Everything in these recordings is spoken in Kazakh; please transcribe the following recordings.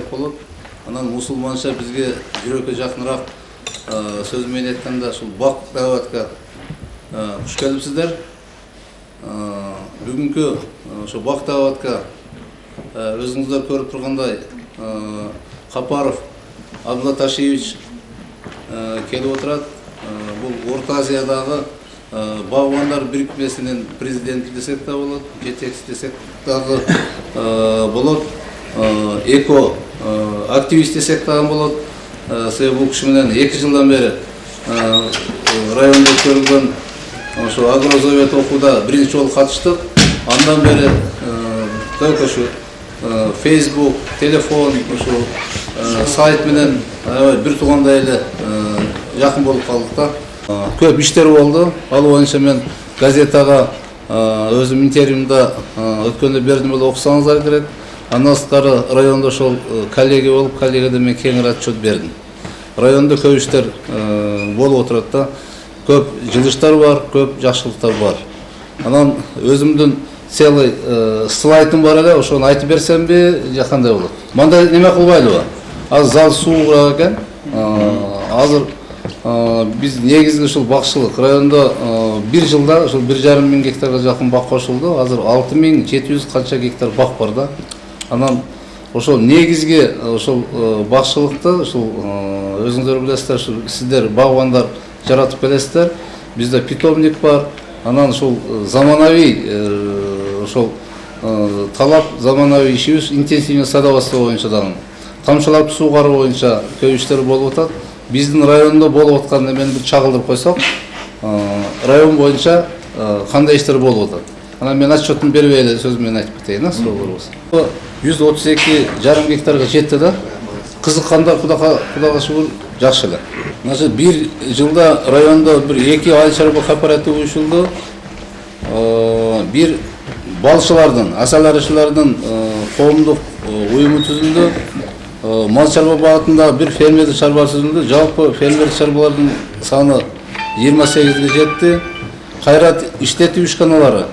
десек болот анан мусулманча бизге жүрөккө жакыныраак сөз менен айтканда ушул бак дааватка куш келипсиздер бүгүнкү ошо бак дааватка өзүңүздөр көрүп тургандай капаров абдулла ташиевич келип отурат бул орто азиядагы багбандар бирикмесинин президенти десек да болот жетекчиси десек дагы болот эко активист десек дагы болот. Себеби бул киши менен эки жылдан бери райондо өткөрүлгөн ошо агрозавет окууда биринчи жолу катыштык. Андан бери только ушу фейсбук телефон ушу сайт менен аябай бир туугандай эле жакын болуп калдык да. Көп иштер болду. Ал боюнча мен газетага өзүм интервьюмда өткөндө бердим эле окусаңыздар керек андан сырткары райондо ошол коллега болуп коллегада мен кеңири отчет бердим райондо көп иштер болуп отурат да көп жылыштар бар көп жакшылыктар бар. Анан өзүмдүн целый слайдым бар эле ошону айтып берсемби же кандай болот? Мындай неме кылбайлыбы азыр зал суугураак экен. Азыр биз негизги ушул бакчылык райондо бир жылда ушул бир жарым миң гектарга жакын бак кошулду. Азыр алты миң жети жүз канча гектар бак бар да. Анан ошол негизги ошол бакчылыкты ушул өзүңүздөр билесиздер ушул сиздер багбандар жаратып келесиздер. Бизде питомник бар. Анан ушул заманауий ошол талап заманауий ишибиз интенсивный садоводство боюнча дагы тамчылап суугаруу боюнча көп иштер болуп атат. Биздин райондо болуп аткан эмени бир чагылдырып койсок район боюнча кандай иштер болуп атат? Анан мен отчетун бербей эле сөз менен айтып кетейин а суроо болбосо жүз отуз эки жарым гектарга жетти да кызыккандар кудайга шүгүр жакшы эле значит бир жылда райондо бир эки айыл чарба кооперативи уюшулду бир балчылардын асаларычылардын коомдук уюму түзүлдү мал чарба багытында бир фермердик чарба түзүлдү жалпы фермердик чарбалардын саны жыйырма сегизге жетти кайра иштетүү ишканалары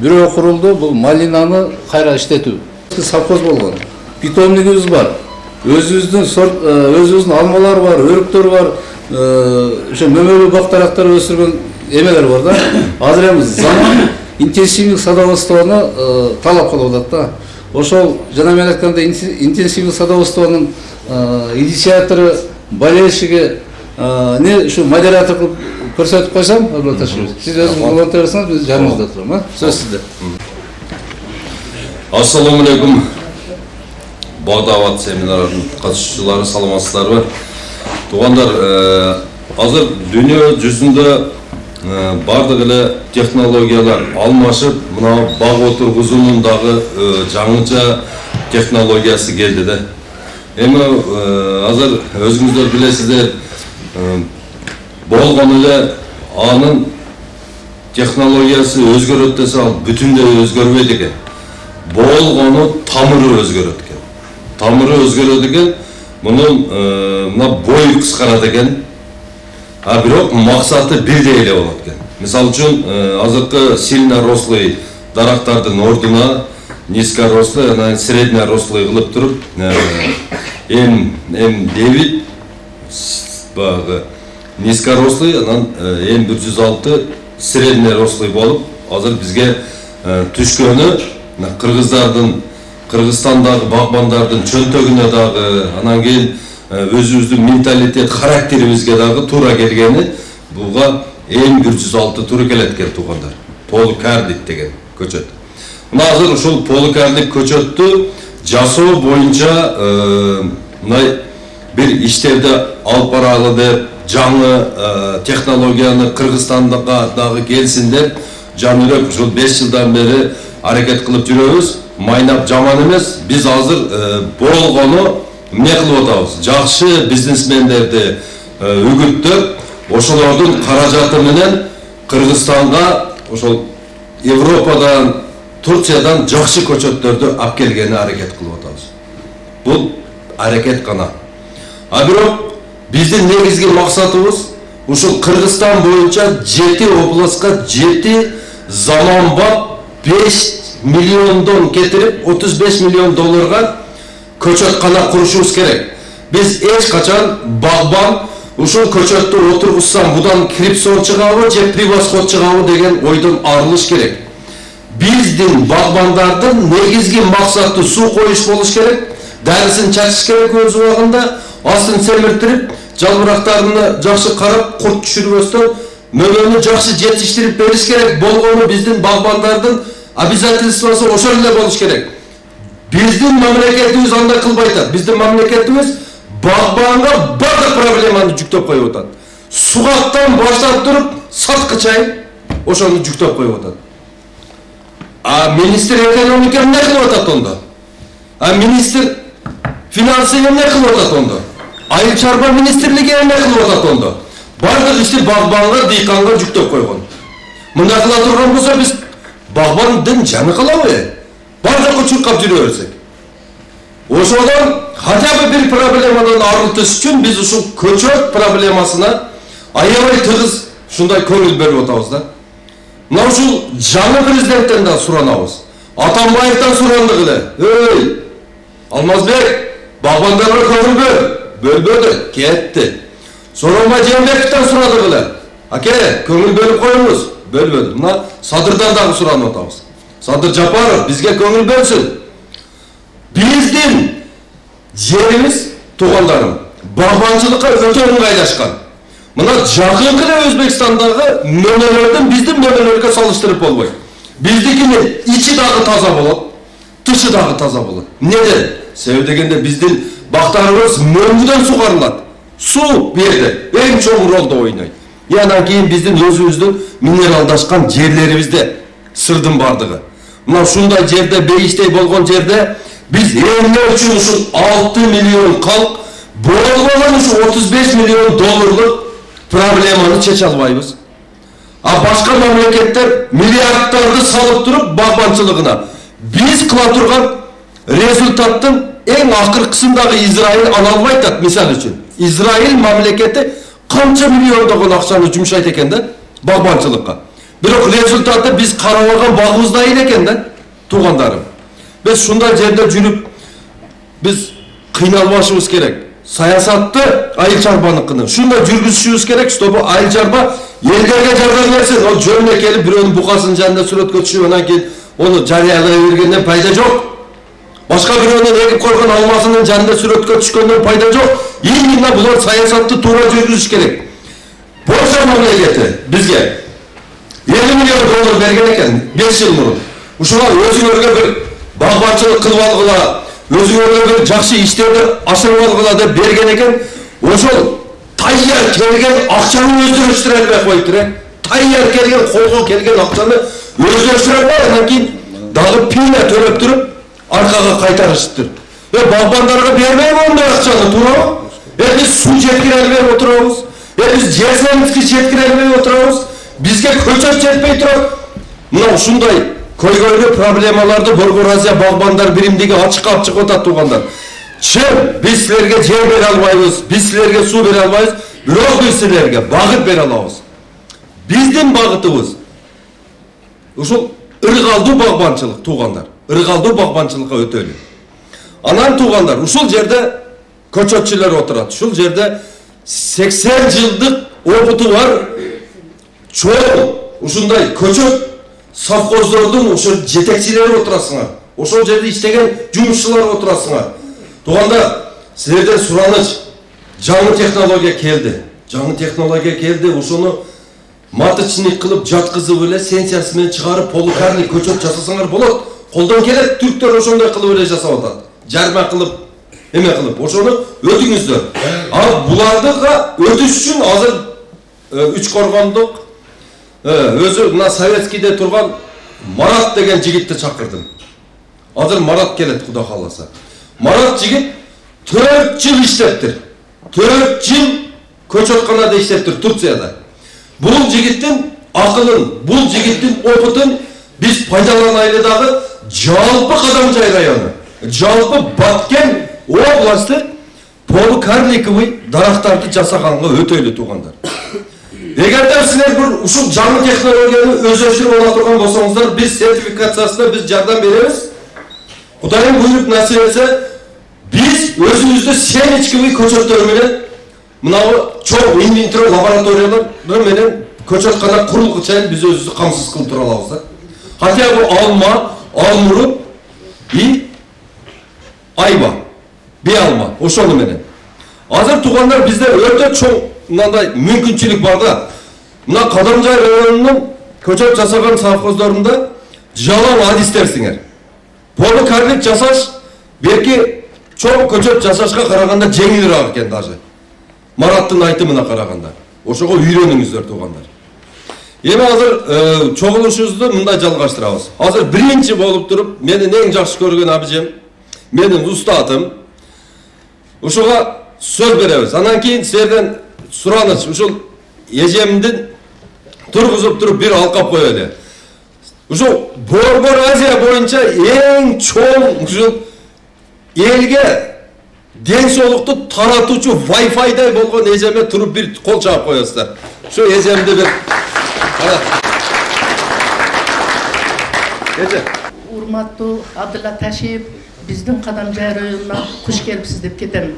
бирөө курулду бул малинаны кайра иштетүү совхоз болгон питомнигибиз бар. Өзүбүздүн сорт өзүбүздүн алмалар бар өрүктөр бар. Ошо мөмөлүү бак дарактар өсүргөн эмелер бар да. Азыр эми заман интенсивный садоводствону талап кылып атат да. Ошол жана мен айткандай интенсивный садоводствонун инициатору болельщиги не ушу модератор кылып көрсөтүп койсом сиз өзүңүз волонтер болсоңуз биз жаныңызда турам а? Сөз сизде ассалому алейкум бак семинарынын катышуучулары саламатсыздарбы туугандар азыр дүйнө жүзүндө баардык эле технологиялар алмашып мына бак отургузуунун дагы жаңыча технологиясы келди да эми азыр өзүңүздөр билесиздер болгон эле анын технологиясы өзгөрөт десе ал бүтүндөй өзгөрбөйт экен болгону тамыры өзгөрөт экен тамыры өзгөрөт экен мунун мына бою кыскарат экен а бирок максаты бирдей эле болот экен мисалы үчүн азыркы сильно рослый дарактардын ордуна низкорослый анан средне рослый кылып туруп м м девять баягы низкорослый анан м бир жүз алты средне рослый болуп азыр бизге түшкөнү кыргыздардын кыргызстандагы багбандардын чөнтөгүнө дагы анан кийин өзүбүздүн менталитет характерибизге дагы туура келгени буга м бир жүз алты туура келет экен туугандар полукарлит деген көчөт мына азыр ушул полукарлит көчөттү жасоо боюнча мындай бир иштерди алып баралы деп жаңы технологияны кыргызстанга дагы келсин деп жан жүрөк ушул беш жылдан бери аракет кылып жүрөбүз майнап жаман эмес биз азыр болгону эмне кылып атабыз жакшы бизнесмендерди үгүттөп ошолордун каражаты менен кыргызстанга ошол европадан турциядан жакшы көчөттөрдү алып келгени аракет кылып атабыз бул аракет гана а бирок биздин негизги максатыбыз ушул кыргызстан боюнча жети областка жети заманбап беш миллиондон кетирип отуз беш миллион долларга көчөткана курушубуз керек биз эч качан багбан ушул көчөттү отургузсам будан крипсон чыгабы же превосход чыгабы деген ойдон арылыш керек биздин багбандардын негизги максаты суу коюш болуш керек дарысын чачыш керек өз убагында астын семиртирип жалбырактарына жакшы карап курт түшүрбөстөн мөмөнү жакшы жетиштирип бериш керек болгону биздин багбандардын обязательствосу ошол эле болуш керек биздин мамлекетибиз андай кылбай атат биздин мамлекетибиз багбанга баардык проблеманы жүктөп коюп атат сугаттан баштап туруп саткы чейин ошону жүктөп коюп атат а министр экономика эмне кылып атат ондо а министр финансы эмне кылып атат ондо айыл чарба министрлиги эмне кылып атат ондо баардык ишти багбанга дыйканга жүктөп койгон мындай кыла турган болсо биз багбандын жаны калабы баардыгы чуркап жүрө берсек ошодон хотя бы бир проблемадан арылтыш үчүн биз ушул көчөт проблемасына аябай тыгыз ушундай көңүл берип атабыз да мына ушул жаңы президенттен да суранабыз атамбаевден сурандык эле эй алмазбек багбандарга көңүл бөр бөлбөдү кетти сооронбай жээнбековден сурадык эле аке көңүл бөлүп коюңуз бөлбөдү мына садырдан дагы суранып атабыз садыр жапаров бизге көңүл бөлсүн биздин жерибиз туугандарым багбанчылыкка өтө ыңгайлашкан мына жакынкы эле өзбекстандагы мөмөлөрдүн биздин мөмөлөргө салыштырып болбойт биздикинин ичи дагы таза болот тышы дагы таза болот эмнеден себеби дегенде биздин бактарыбыз мөңгүдөн сугарылат суу бул жерде эң чоң ролду ойнойт и анан кийин биздин өзүбүздүн минералдашкан жерлерибизде сырдын баардыгы мына ушундай жерде бейиштей болгон жерде биз эмне үчүн ушул алты миллион калк болгон ушу отуз беш миллион долларлык проблеманы чече албайбыз а башка мамлекеттер миллиарддарды салып туруп багбанчылыгына биз кыла турган результаттын эң акыркысын дагы израиль ала албай атат мисалы үчүн израиль мамлекети канча миллиондогон акчаны жумшайт экен да багбанчылыкка бирок результаты биз карабаган багыбызда эле экен да туугандарым биз ушундай жерде жүрүп биз кыйналбашыбыз керек саясатты айыл чарбаныкыны ушундай жүргүзүшүбүз керек чтобы айыл чарба элдерге жардам берсин ол жөн эле келип бирөөнүн букасынын жанында сүрөткө түшүп анан кийин ону жарыялай бергенден пайда жок башка бирөөнүн эгип койгон алмасынын жанында сүрөткө түшкөндөн пайда жок именно булар саясатты туура жүргүзүш керек польша мамлекети бизге элүү миллион доллар берген экен беш жыл мурун ушуга өзүңөргө бир багбанчылык кылып алгыла өзүңөргө бир жакшы иштерди ашырып алгыла деп берген экен ошол даяр келген акчаны өздөрү албай коюптур э даяр келген колго келген акчаны албай анан кийин дагы пиля төлөп туруп аркага кайтарышыптыр э багбандарга бербейби ондай акчаны туурабы э биз суу жеткире албай отурабыз э биз жер семизге жеткире албай отурабыз бизге көчөт жетпей турат мына ушундай көйгөйлүү проблемаларды борбор азия багбандар биримдиги ачыкка алып чыгып атат туугандар чын биз силерге жер бере албайбыз биз силерге суу бере албайбыз бирок биз силерге багыт бере алабыз биздин багытыбыз ушул ыргалдуу багбанчылык туугандар ыргалдуу багбанчылыкка өтөлү анан туугандар ушул жерде көчөтчүлөр отурат ушул жерде сексен жылдык опыту бар чоң ушундай көчөт совхоздордун ошо жетекчилери отурасыңар ошол жерде иштеген жумушчулар отурасыңар туугандар силерден сураныч жаңы технология келди жаңы технология келди ошону маточник кылып жаткызып эле сенсиясы менен чыгарып полукарный көчөт жасасаңар болот колдон келет түрктөр ошондой кылып эле жасап атат жарма кылып эме кылып ошону өтүңүздөр а булардыга өтүш үчүн азыр үч коргондук өзү мына советскийде турган марат деген жигитти чакырдым азыр марат келет кудай кааласа марат жигит төрт жыл иштептир төрт жыл көчөтканада иштептир турцияда бул жигиттин акылын бул жигиттин опытын биз пайдаланайлы дагы жалпы кадамжай району жалпы баткен областы полукарликовый дарактарды жасаганга өтөлү туугандар эгерде силер бир ушул жаңы технологияны өздөштүрүп ала турган болсоңуздар биз сертификациясына биз жардам беребиз кудайым буйруп насип этсе өзүбүздө семечковый көчөттөр менен мынау чоң инвентор лабораториялар менен көчөткана курулгу чейин биз өзүбүздү камсыз кылып тура алабыз да хотя алма алмурут и айба бей алма ошону менен азыр туугандар бизде өтө чоң мындай мүмкүнчүлүк бар да мына кадамжай районунун көчөт жасаган совхоздорунда жалаң адистерсиңер полукарлик жасаш берки чоң көчөт жасашка караганда жеңилирээк экен даже мараттын айтымына караганда ошого үйрөнүңүздөр туугандар эми азыр чогулушубузду мындай жалгаштырабыз азыр биринчи болуп туруп менин эң жакшы көргөн абижем менин устатым ушуга сөз беребиз анан кийин силерден сураныч ушул эжемдин тургузуп туруп бир алкап коелу ушул борбор азия боюнча эң чоң ушул элге ден соолукту таратуучу вай файдай болгон эжеме туруп бир кол чаап коесуздар ушу эжемди бир эже урматтуу абдылла ташиев биздин кадамжай районуна куш келипсиз деп кетем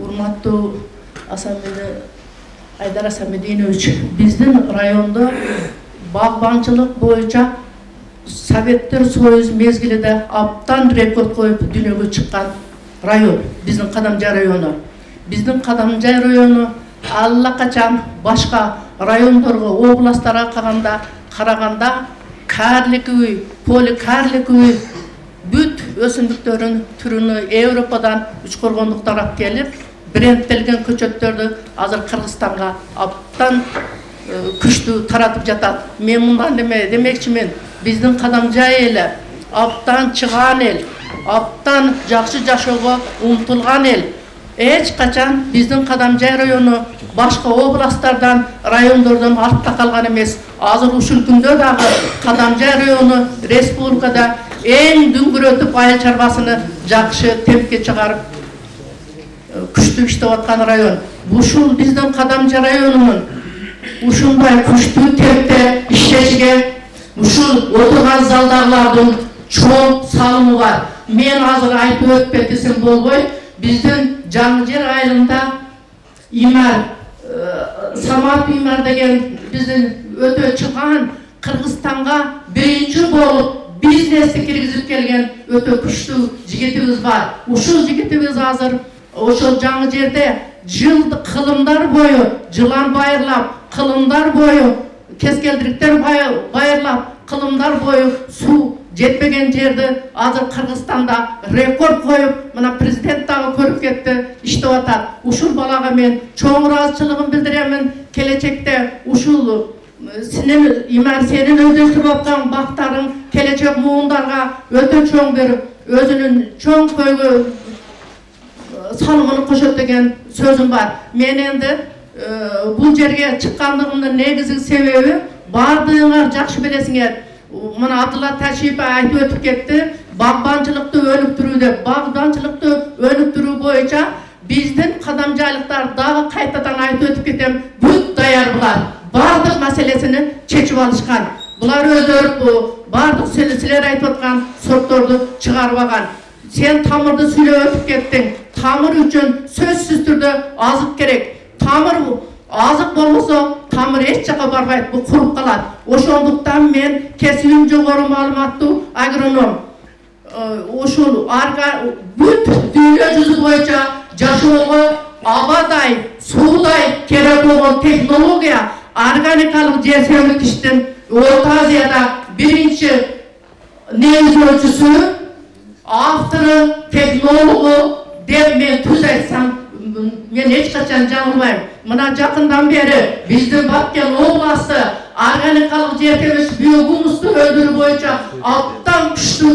урматтуу асанбели айдар асанбединович биздин райондо багбанчылык боюнча советтер союз мезгилинде абдан рекорд коюп дүйнөгө чыккан район биздин кадамжай району биздин кадамжай району алла качан башка райондорго областтарга караганда караганда карликовый поликарликовый бүт өсүмдүктөрдүн түрүнү европадан учкоргондуктар алып келип брендтелген көчөттөрдү азыр кыргызстанга абдан күчтүү таратып жатат мен мындан неме демекчимин биздин кадамжай эли абдан чыгаан эл абдан жакшы жашоого умтулган эл эч качан биздин кадамжай району башка областтардан райондордон артта калган эмес азыр ушул күндө дагы кадамжай району республикада эң дүңгүрөтүп айыл чарбасыны жакшы темпке чыгарып күчтүү иштеп аткан район ушул биздин кадамжай районунун ушундай күчтүү темпте иштешиге ушул отурган залдагылардын чоң салымы бар мен азыр айтып өтпөй десем болбойт биздин жаңы жер айылында имар самат имар деген биздин өтө чыгаан кыргызстанга биринчи болуп бизнести киргизип келген өтө күчтүү жигитибиз бар. Ушул жигитибиз азыр ошол жаңы жерде жыл кылымдар бою жылан байырлап кылымдар бою кескелдириктер байырлап кылымдар бою суу жетпеген жерди азыр кыргызстанда рекорд коюп мына президент дагы көрүп кетти иштеп атат ушул балага мен чоң ыраазычылыгымды билдиремин келечекте ушул сенин иман сенин өздөштүрүп аткан бактарың келечек муундарга өтө чоң бир өзүнүн чоң көйгөй салымын кошот деген сөзүм бар. Мен энди бул жерге чыккандыгымдын негизги себеби баардыгыңар жакшы билесиңер мына абдулла ташиев айтып өтүп кетти багбанчылыкты өнүктүрүү деп багбанчылыкты өнүктүрүү боюнча биздин кадамжайлыктар дагы кайтадан айтып өтүп кетем. Бүт даяр булар баардык маселесини чечип алышкан булар өздөрү баардык силер айтып аткан сортторду чыгарып сен тамырды сүйлөп өтүп кеттиң тамыр үчүн сөзсүз түрдө азык керек. Тамыр азык болбосо тамыр эч жака барбайт бул куруп калат ошондуктан мен кесибим жогору маалыматтуу агроном ушул бүт дүйнө жүзү боюнча жашоого абадай суудай керек болгон технология органикалык жемшемдик орто азияда биринчи негиздөөчүсү автору технологу деп мен түз айтсам мен ешқашан жаңылмаймын мына жақындан бері біздің баткен облысы органикалық жертеміс биогумусты өндіру бойынша алттан күшті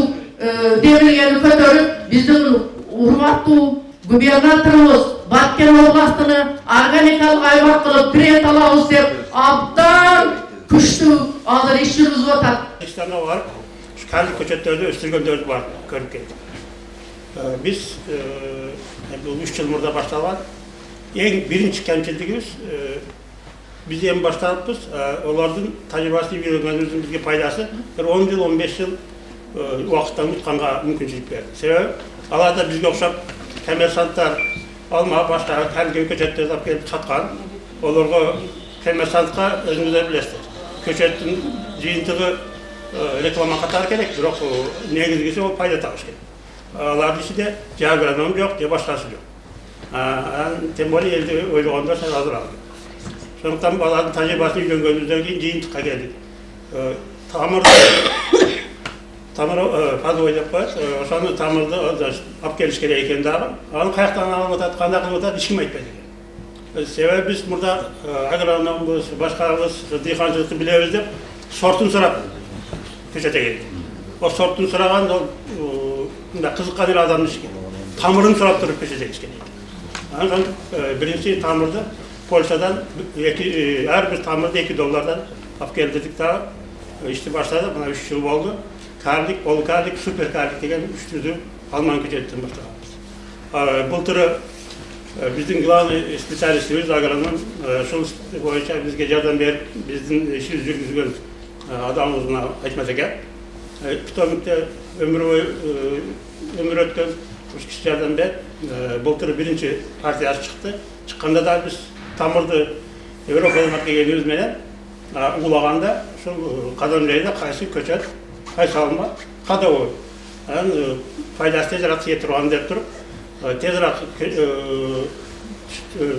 демилгени көтөрүп биздин урматтуу губернаторубуз баткен областыны органикалык аймак кылып грент алабыз деп абдан күчтүү азыр иш жүргүзүп атат Өзбекстанға барып кәрлік көчеттерді өстіргендерді барып көріп келдік біз бұл үш жыл мұрда башталған ең бірінші кемшілігіміз біз ең бастаппыз олардың тәжірибесін үйренгеніміздің бізге пайдасы бір он жыл он бес жыл уақыттан ұтқанға мүмкіншілік берді. Себебі аларда бізге ұқсап коммерсанттар алма башқа кәдімгі көшеттерді алып келіп сатқан оларға коммерсантқа өзіңіздер білесіздер көшеттің жиынтығы э, реклама қатары керек бірақ негізгісі ол пайда табыш керек. Алардың ішінде агроном жоқ же башқасы жоқ тем более елді ойлағанда сәл азырақ сондықтан баланың тәжірибесін үйренгенімізден кейін жиынтыққа келдік Э, тамырды тамыр э, подвой деп қояды Э, ошоны тамырды э, алып келіш керек екен дағы аны жақтан алып жатады қандай қылып жатады ешкім екен. Э, себебі біз мұрда агрономбыз башқабыз диқаншылықты білеміз деп сортын сұрап көшете келдік ол сортын сұраған ол э, мында қызыққан ел адамның ішкі тамырын сұрап тұрып көшете кішкене ошон биринчи тамырды польшадан эки ар тамырды эки доллардан алып келдирдик дагы ишти баштадык мына үч жыл болду карлик полукарлик супер карлик деген үч түрдүү алман көчөттөн баштаганбыз былтыры э, биздин главный специалистибиз агроном э, ушул боюнча бизге жардам берип биздин ишибизди жүргүзгөн э, адамыбыз мына айтмат экен питомникте өмүр бою өмүр өткөн ушу киши жардам берип былтыр биринчи партиясы чыкты чыкканда да биз тамырды европадан алып келгенибиз менен а, улаганда ушул кадамжайда кайсы көчөт кайсы алма кадовой анан э, пайдасы тезирээк тие турган деп туруп э, тезирээк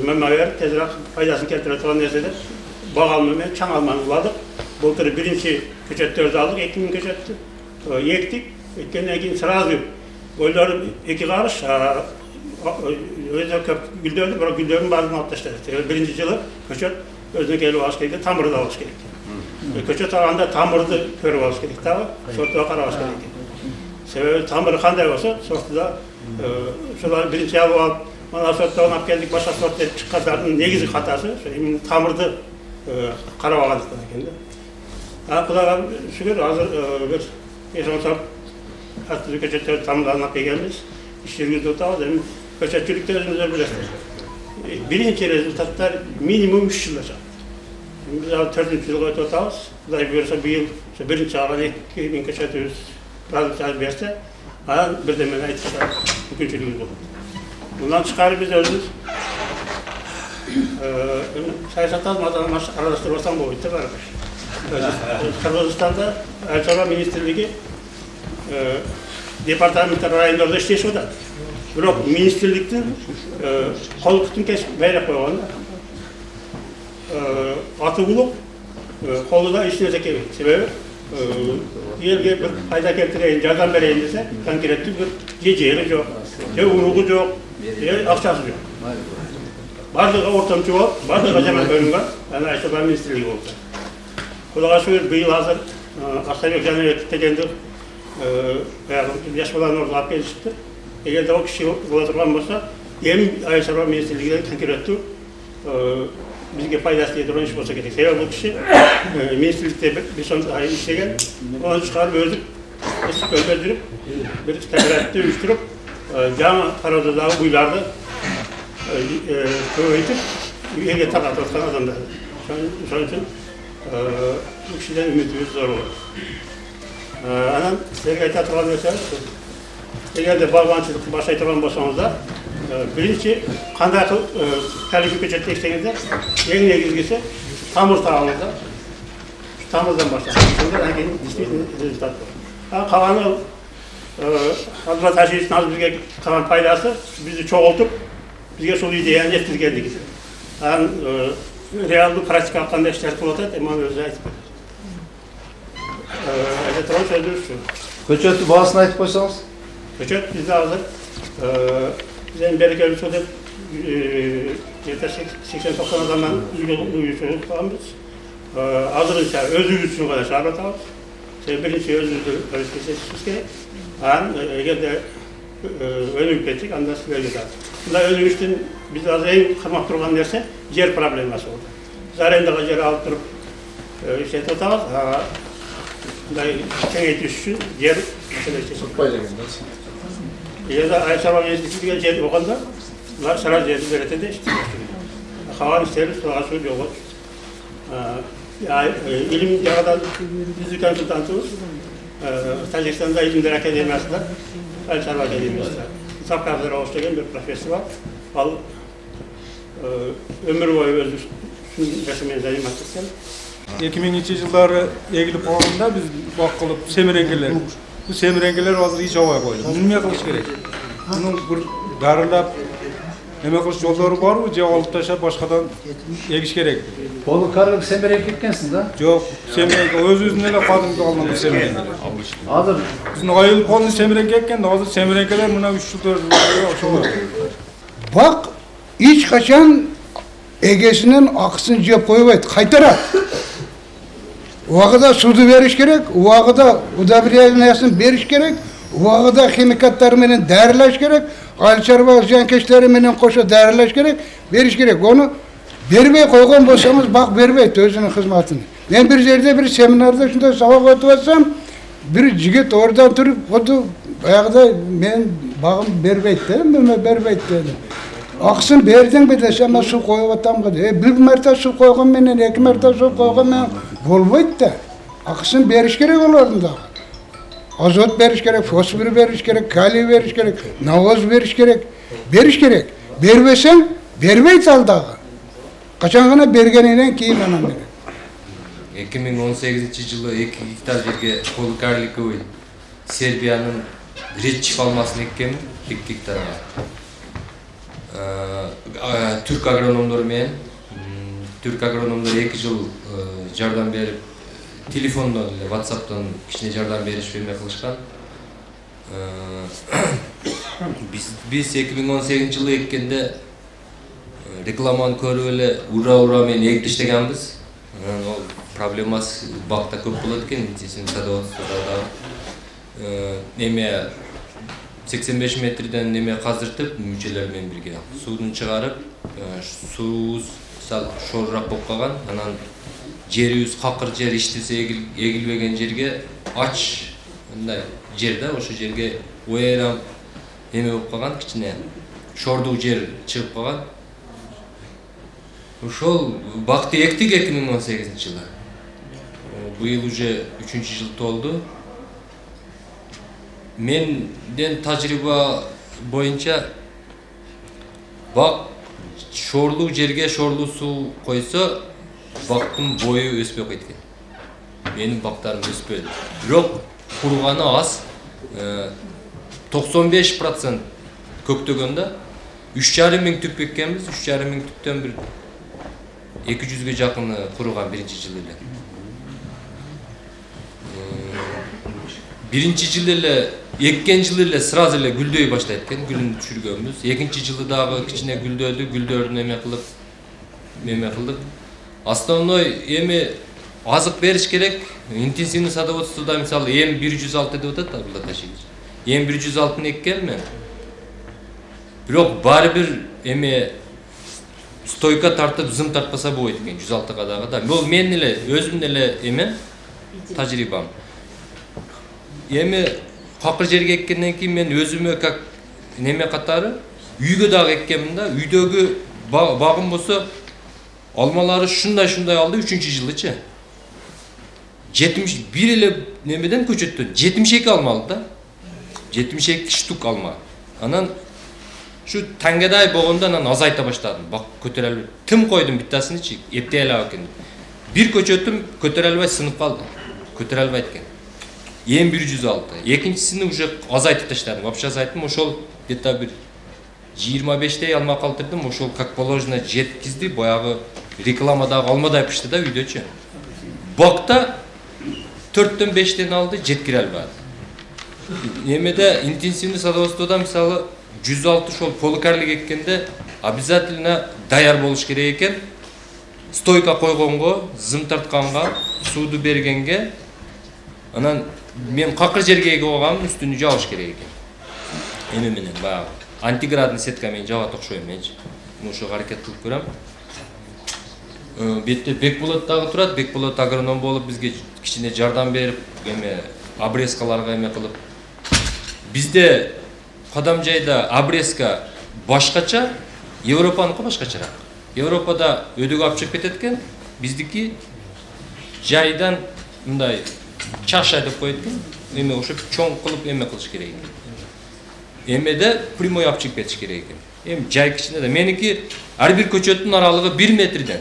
мөмө берип тезирээк пайдасын келтире турган нерсе деп бак алма менен чаң алманы уладык былтыр биринчи көчөттөрдү алдык эки миң көчөттү Э, ектик эккенден кийин сразу бойлору эки карыш а, өзү көп гүлдөрдү бирок гүлдөрдүн баарын алып таштады себеби биринчи жылы көчөт өзүнө келип алыш керек тамырды алыш керек көчөт алганда тамырды көрүп алыш керек дагы сортуга карабаш керек экен себеби тамыры кандай болсо сорту да ушуларды биринчи алып алып мына сорттон алып келдик башка сорт деп чыккандардын негизги катасы ошо именно тамырды карабагандыктан экен да а кудайга шүгүр азыр он сот ар түрдүү көчөттөрдү тамырланып алып келгенбиз иш жүргүзүп атабыз эми көчөтчүлүктү өзүңүздөр билесиздер биринчи результаттар минимум үч жылда чыгат биз ал төртүнчү жылга өтүп атабыз кудай буюрса быйыл ошо биринчи алган эки миң көчөтүбүз продукция берсе анан бирдемени айтышса мүмкүнчүлүгүбүз болот мындан тышкары биз өзүбүз саясатта азыр аралаштырып алсам болбойт да барыбир кыргызстанда айыл чарба министрлиги департаменттер райондордо иштешип атат бирок министрликтин кол аты улук колуна эч нерсе келбейт себеби элге бир пайда келтирейин жардам берейин десе конкреттүү бир же жери жок же уругу жок же акчасы жок баардыгы ортомчу болуп баардыгы жаман бөлүнгөн анан айчалбан министрлиги болуп кудайга шүгүр быйыл азыр аксабек жаныбеков дегенди баягы жаш баланы ордуга алып келишипти эгерде ал киши бола турган болсо эми айыл чарба министрлигинен конкреттүү бизге пайдасы тие турган иш болсо керек себеби бул киши министрликте беш он ай иштеген ону чыгарып өзү ыстыкөлдө жүрүп бир кооперативди уюштуруп жаңы тараздагы уйларды көбөйтүп элге таратып аткан адамдар ошон үчүн бул кишиден үмүтүбүз зор болот анан силерге айта турган нерсебиз эгерде багбанчылыкты баштай турган болсоңуздар биринчи кандай калифи көчөттө иштегенде эң негизгиси тамыр табыңыздар тамырдан баштаңыз сонда анан кийин действительно результат болот а калганы абдулла ташиевичтин азыр бизге калган пайдасы бизди чогултуп бизге ушул идеяны жеткизгендиги анан реалдуу практикалык кандай иштерди кылып атат эми аны өзү айтып берет айта турган сөзүбүз ушу көчөттүн баасын айтып койсоңуз көчөт бизде азыр биз эми берекелүү суу деп где-то сексен токсон адамдан уюшуп калганбыз азырынча өзүбүз үчүн гана чыгарып атабыз себеби биринчи өзүбүздү обеспечить керек анан эгерде өнүгүп кетсек анда силерге дагы мындай өнүгүштүн биз азыр эң кармап турган нерсе жер проблемасы болду биз арендага жер алып туруп иштетип атабыз мындай кеңейтиш үчүн жер маселе эгерде айыл чарба министрлиги жер болгондо булар сразу жерди берет эле калган иштерибиз кудайга шүгүр жок болот илим жагынан биздин консультантыбыз тажикстанда илимдер академиясында консерваториумызда Сапкадыр Оғыз деген бір профессор бар ал өмір бойы өзі жасымен заниматься еткен 2000 жылдары егіліп қалғанда біз бақ қылып семіреңкелер бұл семіреңкелер қазір үй жабай қойды бұны не қылыш керек бұны бір дарылап неме қылыш жолдары барбы же алып тастап башкадан егіш керек Болу карып семерек кеткенсің да? жоқ семіреңке өз өзүнө эле кадимки калган семиреңкелер Азыр биздин айылып калган семиреңке экен да азыр семиреңкелер мына үч жыл төрт жыл ошол Бақ ешқашан егесінен ақысын жеп уақыда суды беріш керек уақыда удобрениясын беріш керек уақыда химикаттарменен дәрілеш керек айыл шаруа зиянкештеріменен қоса дәрілеш керек беріш керек оны бермей қойған болсаңыз бақ бермейді өзінің қызметін мен бір жерде бір семинарда ушундай сабақ өтіп жатсам бір жігіт oradan тұрып оды баяғыдай мен бағым бермейді неме бермейді деді ақысын бердің бе десем мен су қойып жатамын ғой бір мәрте су қойғанменен екі мәрте су қойғанмен болмайды да ақысын беріш керек олардың да азот беріш керек фосфор беріш керек калий беріш керек навоз беріш керек беріш керек бермесең бермейді алдағы қашан ғана бергеннен кейін ғана береді 2018 жылы 2 гектар жерге полукарликовый сербияның ретчи палмасын еккенмін 2 гектарға Ә, түрк агрономдору менен түрк агрономдор 2 жыл ә, жардам берип телефондон эле whatsappтан кичине жардам беришип эме кылышкан биз биз 2018 жылы эккенде рекламаны көрүп эле ура ура менен эгип иштегенбиз анан ол проблемасы бакта көп болот экен интенсивный садоводствода дагы неме 85 метрден неме каздыртып мүчелер менен бирге суудун чыгарып суу сал шоорураак болуп калган анан жерибиз какыр жер эчтесе эгилбеген жерге ач мындай жер да жерге оярам эме болуп калган кичине шордуу жер чыгып калган ошол бакты эктик эки миң он сегизинчи жылы быйыл уже үчүнчү жыл толду. Менден тажрыйба боюнча бак шоорлуу жерге шоорлуу суу койсо бактын бою өспөй койт экен менин бактарым өспөдү бирок курганы аз токсон беш процент көктөгөн да үч жарым миң түп эккенбиз үч жарым миң түптөн бир эки жүзгө жакыны куруган биринчи жылы эле биринчи жылы эле эккен жылы эле сразу эле гүлдөй баштайт экен гүлүн түшүргөнбүз экинчи жылы дагы кичине гүлдөдү гүлдөрүн эме кылып эме кылдык основной эми азык бериш керек интенсивный садоводствода мисалы эм бир жүз алты деп атат абдулла ташиевич эм бир жүз алтыны эккем мен бирок баары бир эме стойка тартып зым тартпаса болбойт экен жүз алтыга дагы да бул менин эле өзүмдүн эле эме тажрыйбам эми какыр жерге эккенден кийин мен өзүмө как неме катары үйгө дагы эккенмин да үйдөгү багым болсо алмалары ушундай ушундай алды үчүнчү жылычы жетимиш бир эле немеден көчөттөн жетимиш эки алма алды да. Жетимиш эки штук алма. Анан ушу таңгедай болгондо анан азайта баштадым. Бак көтөрө албай тым койдум биттасынычы эптей эле экен бир көчөтүм көтөрө албай сынып калды көтөрө албайт экен эм бир жүз алты. Экинчисини уже азайтып таштадым. Вообще азайттым. Ошол где то бир жыйырма бештей алма калтырдым. Ошол как положено жеткизди. Баягы рекламадагы алмадай пышты да үйдөчү. Бакта төрттөн бештен алды жеткире албады. Немеде интенсивный садоводствода мисалы жүз алты ошол полукарлик эккенде обязательно даяр болуш керек экен. Стойка койгонго зым тартканга сууду бергенге анан мен какыр жерге алганмын үстүнү жабыш керек эме менен баягы антиградный сетка менен жабат окшойм менчи ошого аракет кылып көрөм бетте бекболот дагы турат бекболот агроном болуп бизге кичине жардам берип эме обрезкаларга эме кылып бизде кадамжайда обрезка башкача европаныкы башкачараак европада өдөгө алып чыгып кетет экен биздики жайдан мындай чаша деп коет экен эме ошо чоң кылып эме кылыш керек экен эмеде прямой алып чыгып кетиш керек экен эми жай кичине да меники ар бир көчөттүн аралыгы бир метрден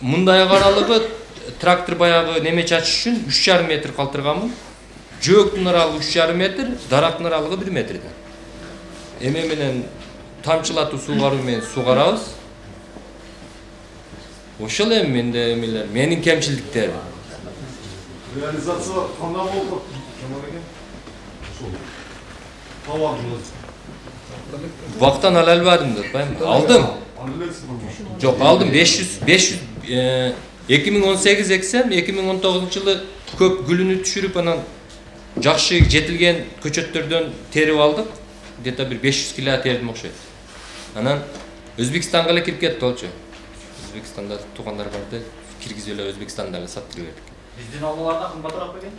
мындайгы аралыгы трактор баягы неме чачыш үчүн үч жарым метр калтырганмын жөөктүн аралыгы үч жарым метр дарактын аралыгы бир метрден эме менен тамчылатуу суугаруу менен суугарабыз ошол эми менде эмелер менин кемчилдиктерим реализация кандай болду жаман экен ушул товарыңыз убактан ала албадым деп атпаймынбы алдым аны элексиз жок алдым беш жүз беш жүз эки миң он сегиз эксем эки миң он тогузунчу жылы көп гүлүнү түшүрүп анан жакшы жетилген көчөттөрдөн терип алдык где то бир беш жүз кило тердим окшойт анан өзбекстанга эле кирип кетти болчу өзбекстанда туугандар бар да киргизип эле өзбекстанда эле сатып бердик Биздин алмаларда кымбатыраак бекен?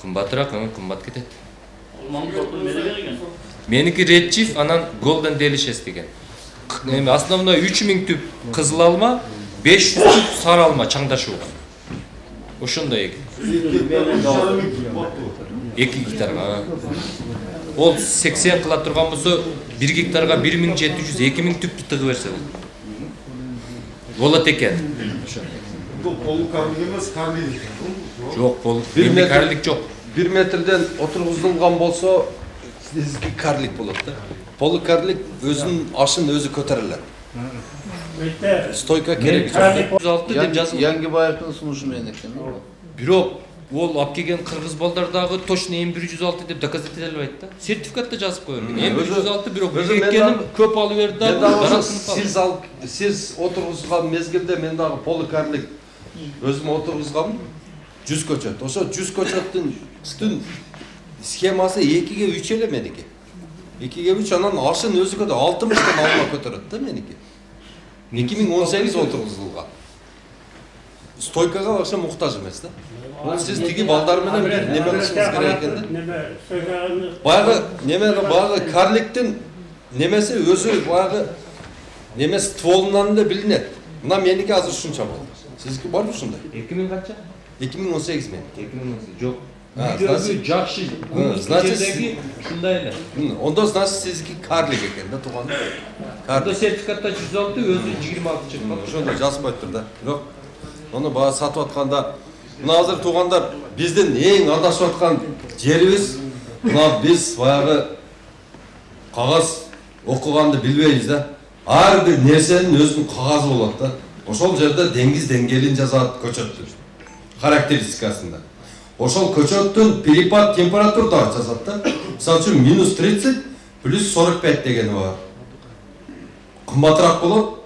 кымбатыраак кымбат кетет меники ред чиф анан голден делишес деген эми основной үч миң түп кызыл алма беш жүз түп сары алма чаңдашуу ошондой эки гектарга ол сексен кыла турган болсо бир гектарга бир миң жети жүз эки миң түптү тыгып берсе болот болот экен ошо бул полукарлык эмес карлик жок болуп Бир эмне метр. кәрілік жок бир метрден отургузулган болсо сизге карлик болот да полукарлик өзүнүн ашын өзү көтөрө алат Өйтті, стойка керек карлик жүз алты деп жазылган Янгибаевдин сунушу менен экен бирок ол алып келген кыргыз балдар дагы точно эми бир жүз алты деп доказать эте албайт да сертификатта жазып кое берген эми бир жүз алты бирок көп алып берди ошо дарактын калды. сиз алып сиз отургузган мезгилде мен дагы полукарлик өзүм отургузганмын жүз көчөт ошо жүз көчөттүн түн схемасы экиге үч эле меники экиге үч анан ашын өзү көтөр алтымыштан алма көтөрөт да меники эки миң он сегиз отургузулган стойкага ошо муктаж эмес да ол сиз тиги балдар менен бир неме кылышыңыз керек экен да Неме, сөйгені... баягы неме баягы карликтин немеси өзү баягы немеси стволунан эле билинет мына меники азыр ушунча болду сиздики барбы ушундай эки миң канча эки миң он сегиз меники эки миң он сегиз жок А, үйдөгү значит- жакшы значит, жердеги ушундай эле М, ондо значит сиздики карлик экен да тууган анда карлик сертификатта жүз алты өзү жыйырма алты чыккан ошондо жазбай тур да бирок аны баягы сатып атканда мына азыр туугандар биздин эң адашып аткан жерибиз мына биз баягы кагаз окуганды билбейбиз да ар бир нерсенин өзүнүн кагазы болот да ошол жерде деңиз деңгээлин жазат көчөттүн характеристикасында. Ошол көчөттүн перепад температура дагы жазат да мисалы үчүн минус тридцать плюс сорок пять дегени бар. Кымбатыраак болот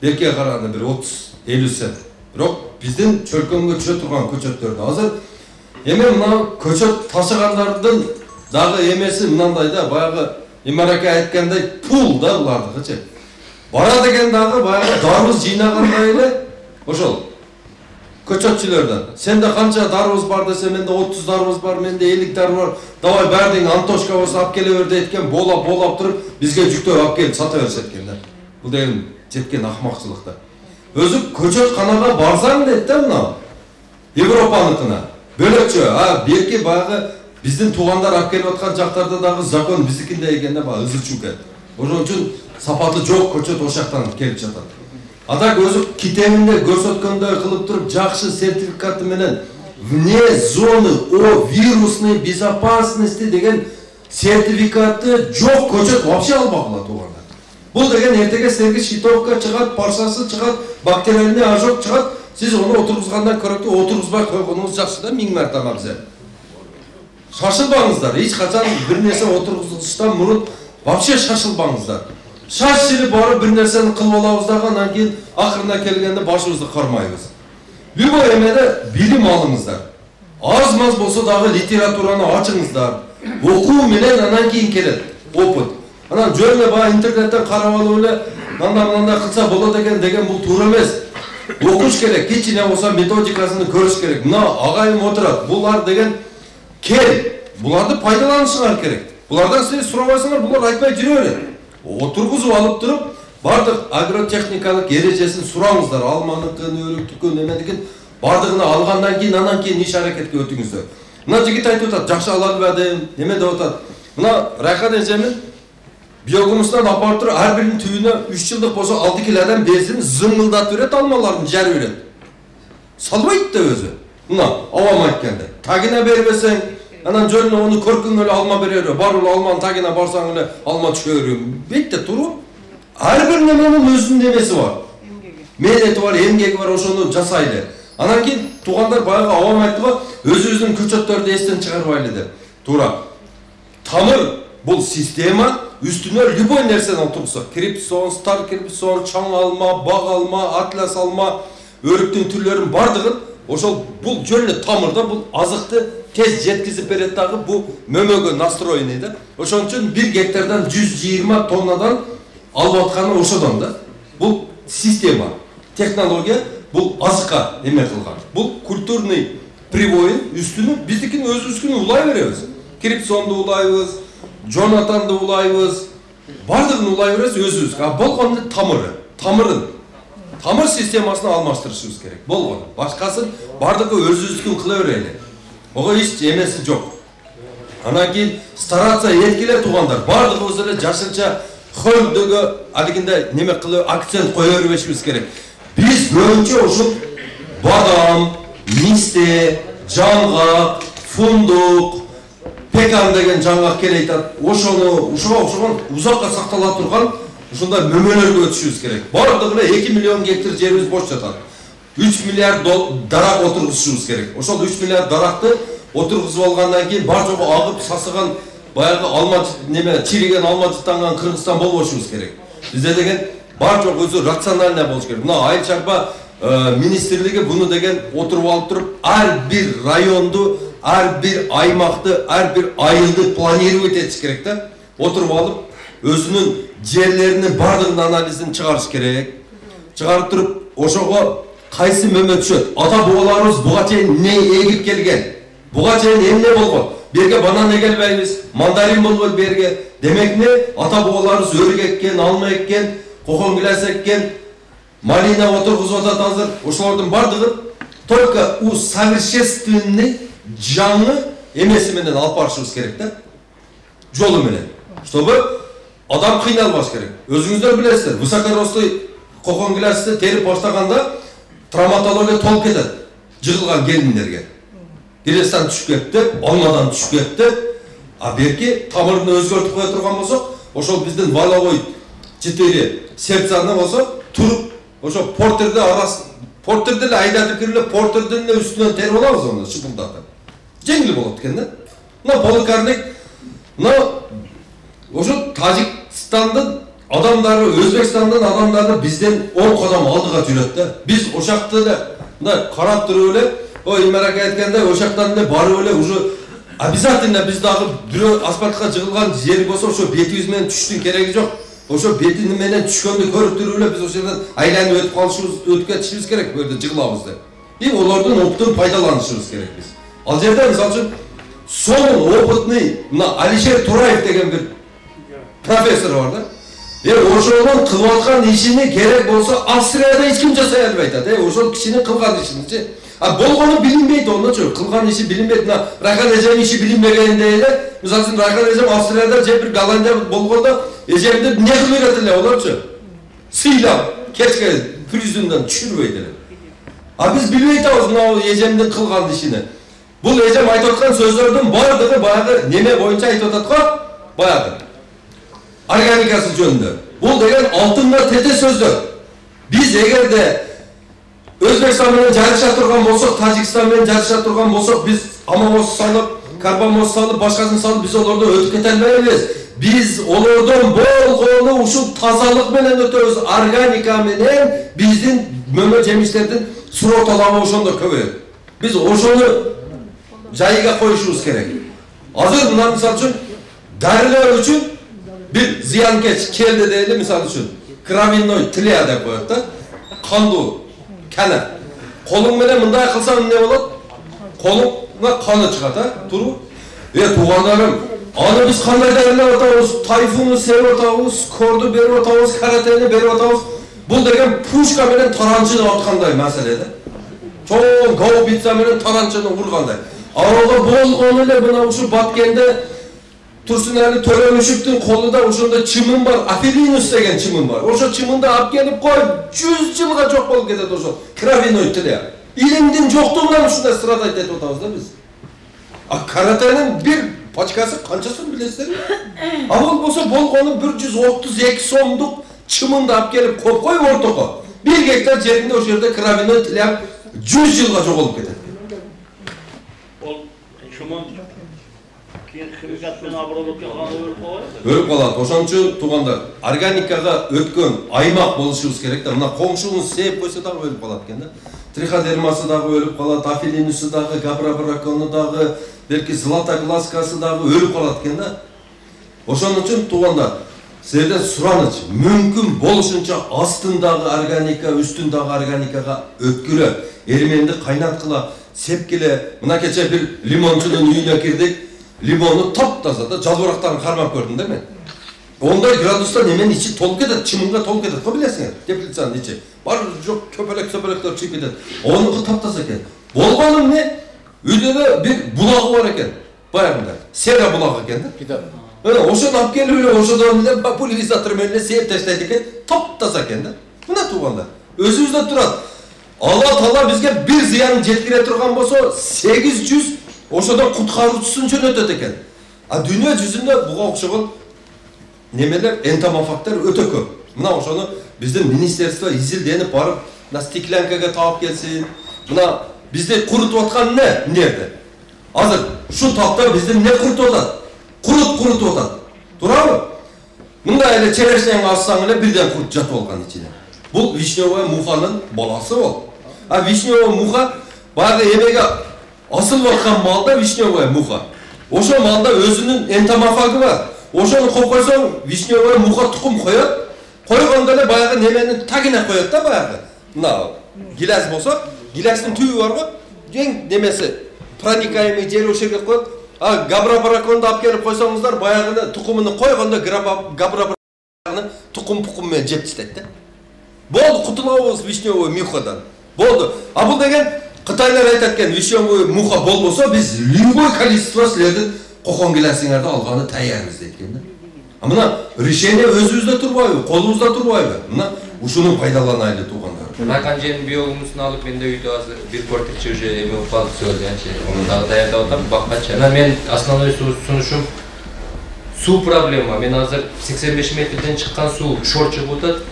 беркеге караганда бир отуз элүү цент бирок биздин чөлкөмгө түшө турган көчөттөрдү азыр эми мына көчөт ташыгандардын дагы эмеси мынандай да баягы имараке айткандай пул да булардыкычы бара деген дагы баягы дарбыз жыйнагандай эле ошол көчөтчүлөрдөн сенде канча дарбыз бар десе менде отуз дарбыз бар менде элүү дарбыз бар давай баардыгын антошка болсо алып келе бер дейт экен боолап боолап туруп бизге жүктөп алып келип сата беришет экен да бул деген жеткен акмакчылык да өзү көчөтканага барсаң дейт да мына европаныкына бөлөкчө а берки баягы биздин туугандар алып келип аткан жактарда дагы закон биздикиндей экен да баягы ызы чука ошон үчүн сапаты жок көчөт ошол жактан келип жатат а так өзү китебинде көрсөткөндөй кылып туруп жакшы сертификаты менен вне зоны о вирусной безопасности деген сертификаты жок көчөт вообще албагыла туугандар бул деген эртеге силерге щитовка чыгат паршасы чыгат бактериальный ожог чыгат сиз аны отургузгандан көрөктүү отургузбай койгонуңуз жакшы да миң марта абзел шашылбаңыздар эч качан бир нерсе отургузуштан мурун вообще шашылбаңыздар шаш эле барып бир нерсени кылып алабыз дагы анан кийин акырына келгенде башыбызды кармайбыз любой эмеде билим алыңыздар аз маз болсо дагы литератураны ачыңыздар окуу менен анан кийин келет опыт анан жөн эле баягы интернеттен карап алып эле мындай мындай кылса болот экен деген бул туура эмес. Окуш керек кичине болсо методикасын көрүш керек. Мына агайым отурат булар деген кел. Буларды пайдаланышыңар керек. Булардан силер сурабайсыңар булар айтпай жүрө берет отургузуп алып туруп баардык агротехникалык эрежесин сураңыздар алманыкын өрүктүкүн эменикин баардыгын алгандан кийин анан кийин иш аракетке өтүңүздөр. Мына жігіт айтып жатады жақсы алады бәдім неме деп жатады мына райхан эжеміз биогумустан апарып тұр әрбірінің түбіне үш жылдық болса алты килодан бензин зыңылдатып береді алмаларын жарып береді салбайды да өзі мына ауам айтканда тагына бербесең анан жөнүнө оны көркүң эле алма берер бар эле алманын тагына барсаң эле алма түшө бериyor бейт да туруп ар бир неменин өзүнүн немеси бар мээнети бар эмгеги бар ошону жасайлы анан кийин туугандар баягы абам айтты го өзүбүздүн көчөттөрдү эстен чыгарбайлы деп туура тамыр бул система үстүнө любой нерсени отургузса крипсон стар крипсон чаң алма бак алма атлас алма өрүктүн түрлөрүнүн баардыгын ошол бул жөн эле тамыр да бул азыкты тез жеткизип берет дагы бул мөмөгө настроенный да ошон үчүн бир гектардан жүз жыйырма тоннадан алып атканы ошодон да бул система технология бул азыкка эме кылган бул культурный привойын үстүнө биздикин өзүбүздүкүн улай беребиз крипсонду улайбыз жонатанды улайбыз баардыгын улай беребиз өзүбүз а болгону тамыры тамырын тамыр системасын алмаштырышыбыз керек болгону башкасын баардыгы өзүбүздүкүн кыла берели ого эч эмеси жок анан кийин стараться эткиле туугандар баардыгыбыз эле жашылча хөлдөгө алигинде неме кылып акцент кое бербешибиз керек биз көбүнчө ушул бадам мисте жаңгак фундук пекан деген жаңгак келе атат ошону ушуга окшогон узакка сактала турган ушундай мөмөлөргө өтүшүбүз керек. Баардыгы эле эки миллион гектар жерибиз бош жатат үч миллиард дарак отургузушубуз керек. Ошол үч миллиард даракты отургузуп алгандан кийин бар жогу агып сасыган баягы алма неме чириген алма жыттанган кыргызстан болбошубуз керек. Бизде деген бар жогу өзү рациональный болуш керек. Мына айыл чарба министрлиги буну деген отуруп алып туруп ар бир районду аймакты ар бир айылды планировать этиш керек да отуруп алып өзүнүн жерлеринин баардыгынын анализин чыгарыш керек чыгарып туруп ошого кайсы мөмө түшөт ата бабаларыбыз буга чейин эмне эгип келген буга чейин эмне болгон берге банан эге албайбыз мандарин болбойт берге демек эмне ата бабаларыбыз өрүк эккен алма эккен кокон гиляс эккен малина отургузуп атат азыр ошолордун баардыгын только усовершенствованный жаңы эмеси менен алып барышыбыз керек да жолу менен чтобы адам кыйналбаш керек өзүңүздөр билесиздер высокорослый кокон гилясты терип баштаганда травматология толуп кетет жыгылган келиндерге гилястан түшүп кетти алмадан түшүп кетти а берки тамырын өзгөртүп кое турган болсок ошол биздин валовой четыре сердцаны болсо туруп ошо портерди арасын портерди эле айдатып кирип эле портердин эле үстүнөн терип алабыз аны шыпылдатып жеңил болот экен да мына полукарник мына ошо тажикстандын адамдары өзбекстандын адамдары бизден он кадам алдыга жүрөт да биз ошакты эле мындай карап туруп эле ой илмар ака айткандай ошактан эле барып эле уже обязательно биз дагы бирөө асфальтка жыгылган жери болсо ошо бетибиз менен түштүн кереги жок ошо бети менен түшкөндү көрүп туруп эле биз ошол жерден айланып өтүп калышыбыз өтүп кетишибиз керек бул жерде жыгылабыз деп и олордун опытын пайдаланышыбыз керек биз ал жерде мисалы үчүн сонун опытный мына алишер тураев деген бир профессор бар да е ошонун кылып аткан ишини керек болсо австрияда эч ким жасай албай атат э ошол кишинин кылган ишиничи а болгону билинбейт ондочу кылган иши билинбейт мына райхан эжемдин иши билинбегендей эле мисалы үчүн райхан эжем австрияда же бир голландия болгондо эжемди эмне кылып берет эле олорчу сыйлап кечке призумдан түшүрбөйт эле а биз билбей атабыз мына эжемдин кылган ишини бул эжем айтып аткан сөздөрдүн баардыгы баягы неме боюнча айтып атат го баягы органикасы жөнүндө бул деген алтынга тете сөздөр биз эгерде өзбекстан менен жарыша турган болсок тажикстан менен жарыша турган болсок биз амамоз салып карбамоз салып башкасын салып биз олордон өтүп кете албайбыз биз олордон болгону ушул тазалык менен өтөбүз органика менен биздин мөмө жемиштердин суроо талабы ошондо көбөйөт биз ошону жайыга коюшубуз керек азыр мына мисалы үчүн дарылар үчүн бир зыянкеч келди дейли мисалы үчүн кровяной тлея деп коет да кандуу кана колуң менен мындай кылсаң эмне болот колуңа каны чыгат а туурубу э туугандарым аны биз кандай дарылап атабыз тайфунду себип атабыз корду берип атабыз каратени берип атабыз бул деген пушка менен таранчыны аткандай маселе да чоң гаубица менен таранчыны ургандай Ага болгон эле мына ушу Баткенде Турсунали Төлөнүшүктүн колунда ошондой чымын бар, Афилинус деген чымын бар. Ошо чымынды алып келип кой, 100 жылга жок болуп кетет ошо. Кровяной тиле. Илимдин жоктугунан ушундай страдать этип атабыз да биз. А каратенин бир пачкасы канчасын билесиздерби? А болбосо болгону 132 сомдук чымынды алып келип коюп кой ортого. Бир гектар жеринде ошол жерде кровяной тилеп 100 жылга жоголуп кетет. Ол өлүп калбайбы? өлүп калат ошон үчүн туугандар органикага өткөн аймак болушубуз керек да. Мына коңшуңуз сээп койсо дагы өлүп калат экен да. Триходермасы дагы өлүп калат афилинусу дагы габрабракону дагы белки златогласкасы дагы өлүп калат экен да. Ошон үчүн туугандар силерден сураныч мүмкүн болушунча астындагы органика үстүндагы органикага өткүлө эрименди кайнаткыла сепкиле мына кече бир лимончунун үйүнө кирдик лимону таптаза да жалбырактарын кармап көрдүм да мен ондай градуста неменин ичи толуп кетет чымынга толуп кетет го билесиңер теплицанын ичи бар жок көпөлөк сөпөлөктөр чыгып кетет онуку таптаза экен болгону эмне үйдө бир булагы бар экен баягындай сера булагы экен да Мына ошону алып келип эле ошодон эле пульверизатор менен эле сээп таштайт экен таптаза экен да мына туугандар өзүбүздө турат алла таала бизге бир зыянын жеткире турган болсо сегиз жүз ошодон куткаруучусун жөнөтөт экен а дүйнө жүзүндө буга окшогон немелер энтомофагтар өтө көп мына ошону биздин министерство изилденип барып мына стеклянкага таап келсин мына бизди курутуп аткан эмне мына жерде азыр ушул такта бизди эмне курутуп атат курут курутуп атат туурабы мындай эле черешняны ассаң эле бирден курут жатып алган ичине бул вишневая муханын баласы бол а вишневая муха баягы эмеге асылып аткан малда вишневая муха ошол малда өзүнүн энтомофагы бар ошону коюп койсоң вишневая муха тукум коет койгондо эле баягы неменин тагине коет да баягы мына гиляз болсо гиляздын түбү бар го эң немеси проникаемый жери ошол жерге коет а габрабраконду алып келип койсоңуздар баягыны тукумуну койгондо габрабракону тукум пукум менен жеп таштайт да болду кутулабыз вишневый мухадан болду а бул деген кытайлар айтат экен вишневый муха болбосо биз любой количество силердин кокон гилясыңарды алганы даярбыз дейт экен да. А мына решение өзүбүздө турбайбы колубузда турбайбы мына ушуну пайдаланайлы туугандар райкан жердин биогумусун алып менде үйдө азыр бир квартирче уже эме болуп калды янчы ону дагы даярдап атам бакканчы анан менин основной сунушум суу проблема. Мен азыр сексен беш метрден чыккан суу шор чыгып атат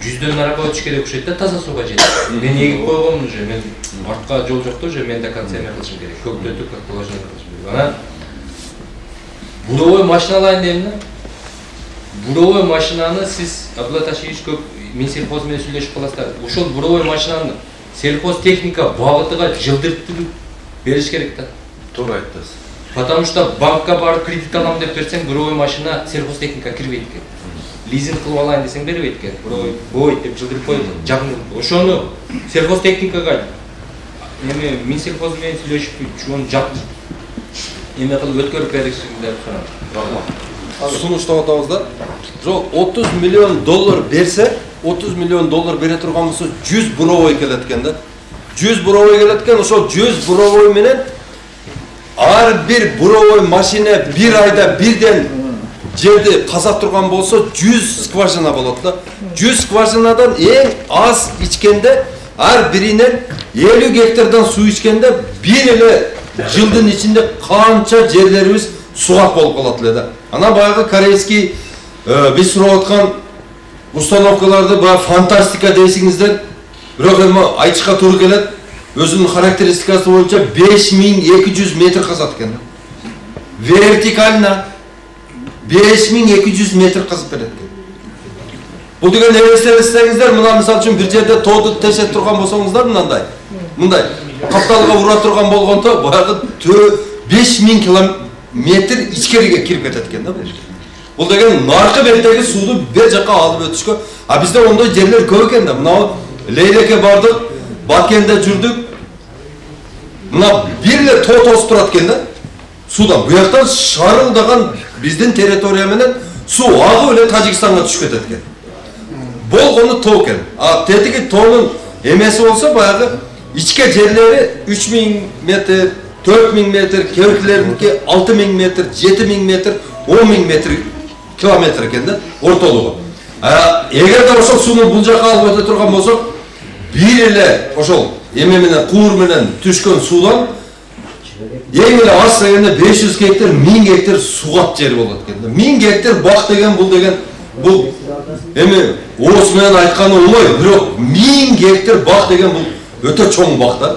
жүздөн араба өтүш керек окшойт да таза сууга жетип мен эгип койгомун уже мен артка жол жок да уже мен до конца эме кылышым керек. Көктөтүп как положено кылышым керек. Анан буровой машина алайын дедим да. Буровой машинаны сиз абдулла ташиевич көп минсельхоз менен сүйлөшүп каласыздар. Ошол буровой машинаны сельхоз техника багытыга жылдыртып бериш керек да. Туура айттыңыз потому что банкка барып кредит алам деп берсең буровой машина сельхозтехника кирбейт экен. Лизинг кылып алайын десең бербейт экен буровой бой деп жылдырып коюп жагын ошону сельхозтехникага эме минсельхоз менен сүйлөшүп ошону жап эме кылып өткөрүп беришин деп сурайм рахмат сунуштап атабыз да жол 30 миллион доллар берсе 30 миллион доллар бере турган болсо 100 буровой келет экен да 100 буровой келет экен ошол 100 буровой менен ар бир буровой машина бир айда бирден жерди каза турган болсо 100 скважина болот да 100 скважинадан эң аз ичкенде ар биринен 50 гектардан суу ичкенде бир эле жылдын ичинде канча жерлерибиз сугак болуп калат эле да анан баягы корейский биз сурап аткан установкаларды баягы фантастика дейсиңиздер бирок эми айтышка туура келет өзүнүн характеристикасы боюнча 5200 метр казат экен вертикально 5200 метр казып берет экен бул деген элестетсеңиздер мына мисалы үчүн бир жерде тоодо тешет турган болсоңуздар мындай мындай капталга ура турган болгондо баягы 5000 километр ичкериге кирип кетет экен да бул бул деген наркы беттеги сууну бер жака алып өтүшкө а бизде ондой жерлер көп экен да мына лейлекке бардык баткенде жүрдүк мына бир эле тоо тосуп турат экен да суудан буяктан шарылдаган биздин территория менен суу агып эле тажикстанга түшүп кетет экен болгону тоо экен а тетиги тоонун эмеси болсо баягы ичке жерлери үч метр төрт миң метр кейбіреулерінікі алты миң метр жеті миң метр он миң метр километр екен да ортолугу а эгер да ошол сууну бул жака алып өтө турган болсок бир эле ошол эме менен куур менен түшкөн суудан эң эле аз дегенде беш жүз гектар миң гектар сугат жер экен да миң гектар бак деген бул деген бул эми ооз менен айтканы оңой бирок миң гектар бак деген бул өтө чоң бак да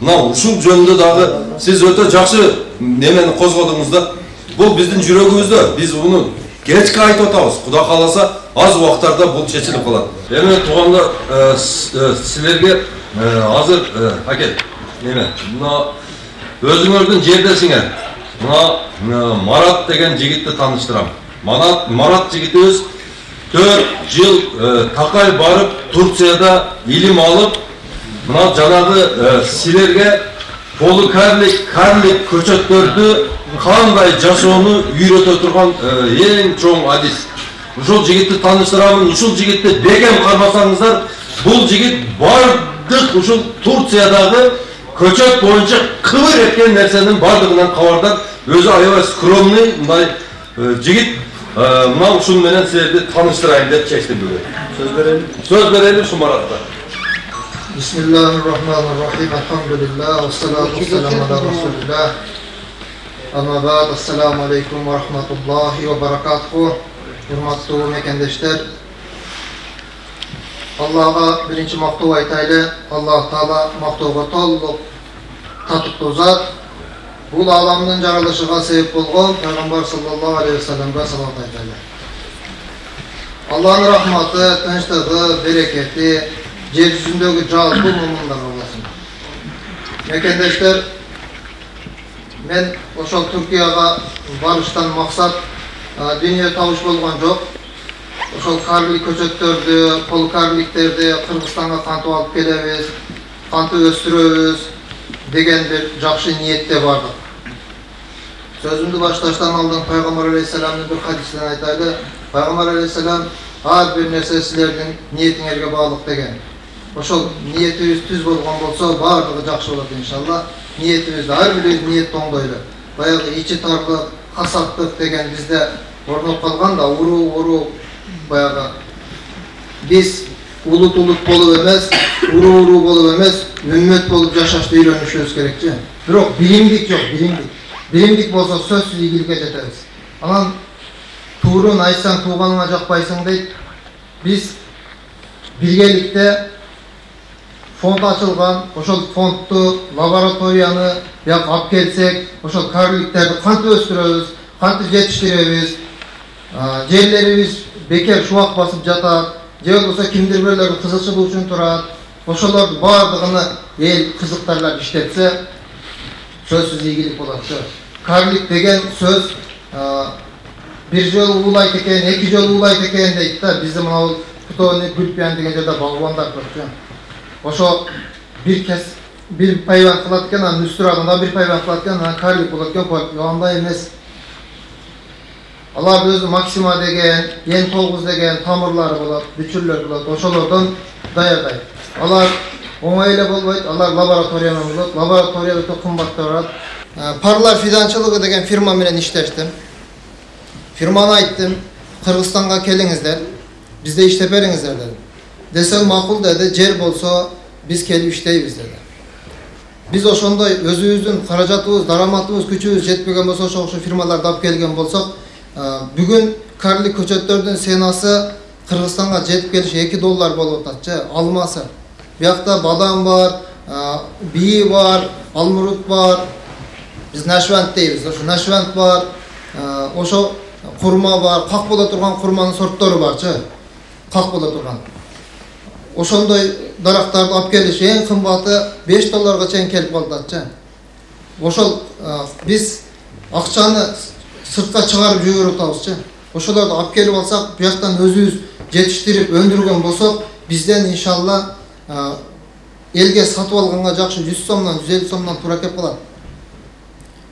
мына ушул жөнүндө дагы сиз өтө жакшы немени козгодуңуз да бул биздин жүрөгүбүздө биз муну кечке айтып атабыз кудай кааласа аз убакыттарда бул чечилип калат эми туугандар силерге азыр аке неме мына өзүңөрдүн жердесиңер мына марат деген жигитти тааныштырам марат марат жигитибиз төрт жыл такай барып турцияда илим алып мына жанагы э, силерге полукарлик карлик көчөттөрдү кандай жашоону үйрөтө турган эң чоң адис ушул жигитти тааныштырамын ушул жигитти бекем кармасаңыздар бул жигит бардык ушул турциядагы ko'chat bo'yicha qivir etgan narsaning borligidan xabardor o'zi ayvaz skromniy yigit mana shu bilan sizlarni tanishtiraylik deb chekdim bugun so'z beraylik so'z beraylik shu maratda بسم الله الرحمن الرحيم الحمد لله والصلاة والسلام على رسول الله أما بعد السلام عليكم ورحمة الله وبركاته hurmatli mekandoshlar Allah'a birinci maktubu aytaylı Allah Taala maktuba tolluk tatıplı zat Бұл аламның жаралышыға себеп болған Пайғамбар саллаллаху алейхи вассаламға салат айтайлы. Аллахның рахматы, тыныштығы, берекеті жер жүзіндегі жалпы мумындарға болсын. Мекендештер, мен ошол Түркияға барыштан мақсат дүние табыш болған жоқ. Ошол карлик көчөттөрдү, полукарликтерди Кыргызстанга кантип алып келебиз, кантип өстүрөбүз деген бир жакшы ниетте бардык. Sözümdü başlaştan aldığım Peygamber Aleyhisselam'ın bir hadisinden aytaydı. Peygamber Aleyhisselam her bir nerse sizlerдің ниетіңерге bağlıq деген. Ошол ниетибиз түз болгон болсо баардыгы жакшы болот иншалла. Ниетибизде ар бирибиз ниет тоңдойлу. Баягы ичи тарлык, касаттык деген бизде орноп калган да уруу уруу баягы биз улут улут болуп эмес, уруу уруу болуп эмес, үммөт болуп жашашты үйрөнүшүбүз керекчи. Бирок билимдик жок, билимдик. Билимдик болсо сөзсүз ийгиликке жетебиз. Анан туурун айтсаң тууганыңа жакпайсың дейт. Биз биргеликте фонд ачылган, ошол фондту, лабораторияны бияк алып келсек, ошол карликтерди кантип өстүрөбүз, кантип жетиштиребиз, а, жерлерибиз бекер шубак басып жатат, же болбосо кимдир бирлер кызыкчылык үчүн турат. Ошолордун баардыгыны эл кызыктарлап иштетсе, сөзсүз ийгилик болот. Карлик деген сөз бир жолу уулайт экен, эки жолу уулайт экен дейт да. Бизде мына бул Гүлпиян деген жерде балбандар көп. Ошо бир кес бир пайван кылат экен, анан үстүрагында бир пайван кылат экен, анан карлик болот экен, андай эмес. Алар өзү Максима деген, Ен 9 деген тамырлары болот, бүчүрлөр болот, ошолордон даярдайт. Алар оңой эле болбойт, алар лаборатория менен болот, лаборатория өтө кымбат турат. Парлар фиданчылыгы деген фирма менен иштештим. Фирманы айттым, Кыргызстанга келиңиздер, бизде иштеп бериңиздер дедим. Десем макул деди, жер болсо биз келип иштейбиз деди. Биз ошондой өзүбүздүн каражатыбыз, дараматыбыз, күчүбүз жетпеген болсо ошо ошо фирмаларды алып келген болсок, бүгүн карлик көчөттөрдүн ценасы Кыргызстанга жетип келиши 2 доллар болуп ататчы, алмасы. Биякта бадам бар, бии бар, алмурут бар. Биз нашвант дейбиз. Ошо нашвант бар, ошо курма бар, как боло турган курманын сорттору барчы. Как боло турган. Ошондой дарактарды алып келиш эң кымбаты 5 долларга чейин келип калатчы. Ошол биз акчаны сыртка чыгарып жиберип атабызчы. Ошолорду алып келип алсак, бияктан өзүбүз жетиштирип өндүргөн болсок, бизден иншалла элге сатып алганга жакшы 100 сомдон 150 сомдон туура келип калат.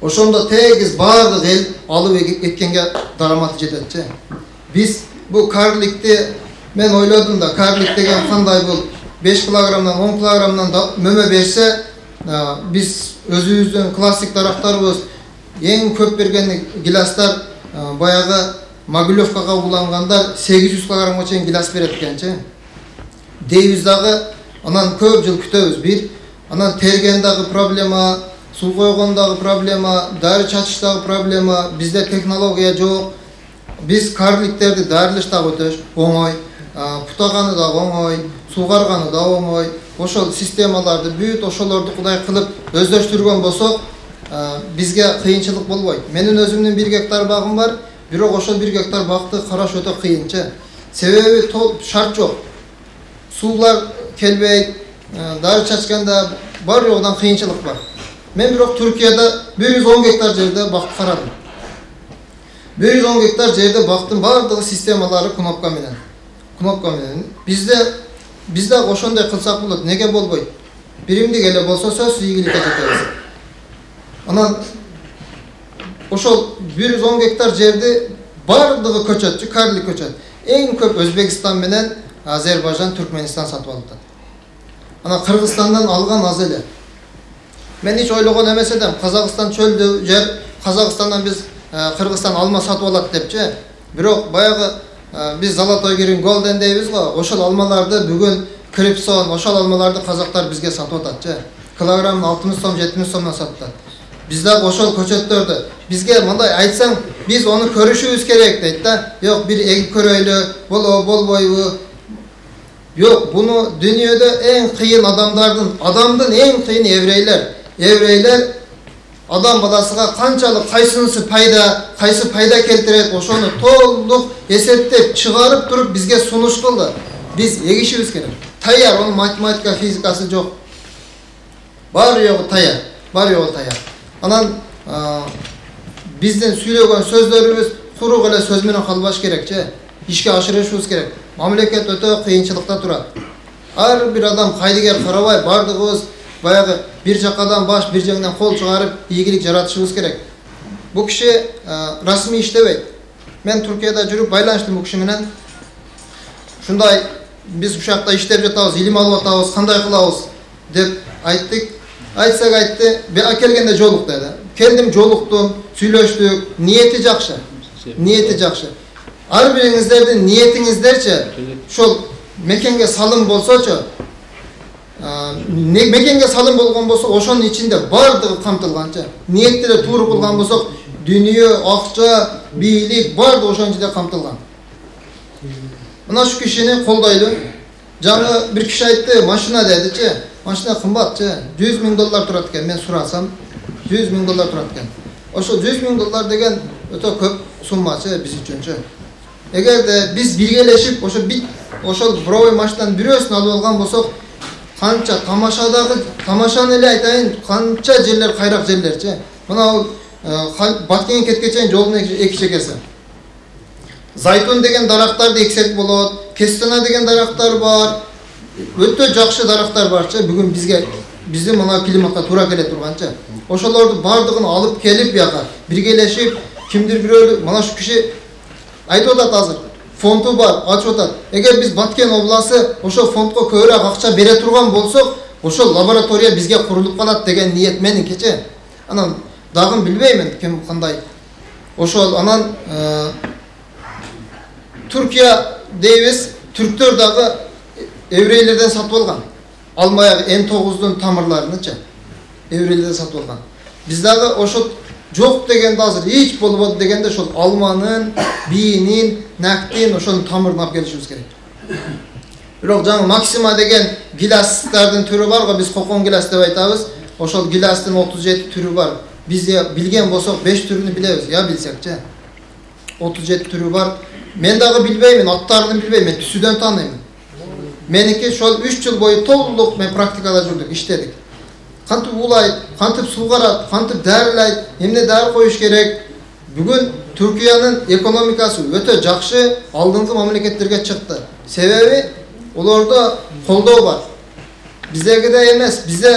Ошондо тегиз баардык эл алып эккенге дараматы жететчи. Биз бул карликти мен ойлодум да, карлик деген кандай бул 5 килограммдан 10 килограммдан мөмө берсе, а, биз өзүбүздүн классик дарактарыбыз эң көп берген гиластар а, баягы могилевкага улангандар сегиз жүз килограммга чейин гилас берет экенчи дейбиз анан көп жыл күтөбүз бир. Анан терген дагы проблема суу койгон дагы проблема дары чачыш дагы проблема бизде технология жок биз карликтерди дарылаш дагы өтө оңой а, путаганы дагы оңой суугарганы да оңой ошол системаларды бүт ошолорду кудай кылып өздөштүргөн болсок а, бизге кыйынчылык болбойт менин өзүмдүн бир гектар багым бар бирок ошол бир гектар бакты караш өтө кыйынчы себеби тол шарт жок суулар келбейт а, дары чачканда бар жогунан кыйынчылык бар мен бирок түркияда бир жүз он гектар жерде бакты карадым бир жүз он гектар жерде бактын баардыгы системалары кнопка менен кнопка менен бизде биз дагы ошондой кылсак болот неге болбойт биримдик эле болсо сөзсүз ийгиликке жетебиз анан ошол бир жүз он гектар жерди баардыгы көчөтчү карлик көчөт. Эң көп өзбекстан менен азербайжан түркменистан сатып алып атат анан кыргызстандан алган аз эле мен эч ойлогон эмес элем казакстан чөлдүү жер казакстандан биз кыргызстан алма сатып алат депчи. Бирок баягы биз золотой грин голден дейбиз го ошол алмаларды бүгүн крипсон ошол алмаларды казактар бизге сатып ататчы килограммын алтымыш сом жетимиш сомдон сатып атат биз дагы ошол көчөттөрдү бизге мындай айтсаң биз ону көрүшүбүз керек дейт да жок бир эгип көрөйлү болобу болбойбу жок буну дүйнөдө эң кыйын адамдардын адамдын эң кыйыны еврейлер еврейлер адам баласыга канчалык кайсынысы пайда кайсы пайда келтирет ошону толук эсептеп чыгарып туруп бизге сунуш кылды биз эгишибиз керек даяр онун математика физикасы жок баары жогу даяр баары жогу даяр анан биздин сүйлөгөн сөздөрүбүз курук эле сөз менен калбаш керекчи ишке ашырышыбыз керек. Мамлекет өтө кыйынчылыкта турат. Ар бир адам кайдыгер карабай баардыгыбыз баягы бир жакадан баш бир жеңден кол чыгарып ийгилик жаратышыбыз керек. Бул киши расмий иштебейт. Мен туркияда жүрүп байланыштым бул киши менен. Ушундай биз ушул жакта иштеп жатабыз илим алып атабыз кандай кылабыз? деп айттык. Айтсак айтты келгенде жолук деди келдим жолуктум сүйлөштүк ниети жакшы ниети жакшы ар бириңиздердин ниетиңиздерчи ушул мекенге салым болсочу мекенге салым болгон болсо ошонун ичинде баардыгы камтылганчы ниетти эле туура кылган болсок дүнүйө акча бийлик баардыгы ошонун ичинде камтылган мына ушул кишини колдойлу жаңы бир киши айтты машина дедичи машина кымбатчы жүз миң доллар турат экен мен сурасам жүз миң доллар турат экен ошол жүз миң доллар деген өтө көп суммачы биз үчүнчү эгерде биз биргелешип ошо бит ошол бровой машинанын бирөөсүн алып алган болсок канча тамашадагы тамашаны эле айтайын канча жерлер кайрак жерлерчи мына бул баткенге кетке чейин жолдун эки чекеси зайтун деген дарактарды эксек болот кестана деген дарактар бар өтө жакшы дарактар барчы бүгүн бизге биздин мына климатка туура келе турганчы ошолорду баардыгын алып келип бияка биргелешип кимдир бирөө мына ушул киши айтып атат азыр фонду бар ачып атат эгер биз баткен обласы ошол фондко көбүрөөк акча бере турган болсок ошол лаборатория бизге курулуп калат деген ниет меникичи анан дагы билбеймин ким кандай ошол анан туркия дейбиз түрктөр дагы еврейлерден сатып алган алмаягы н тогуздун тамырларынычы еврейлерден сатып алган биз дагы ошол жок дегенде азыр эч болбоду дегенде ошол алманын бийинин нактин ошонун тамырын алып келишибиз керек бирок жаңы максима деген гилястардын түрү бар го биз кокон гиляс деп айтабыз ошол гилястын отуз жети түрү бар биз билген болсок беш түрүнү билебиз я билсекчи отуз жети түрү бар мен дагы билбеймин аттарын билбейм мен түсүдөн тааныймын меники ошол үч жыл бою толук мен практикада жүрдүк иштедик кантип уулайт кантип суугарат кантип дарылайт эмне дары коюш керек бүгүн түркиянын экономикасы өтө жакшы алдыңкы мамлекеттерге чыкты себеби олордо колдоо бар биздегидей эмес бизде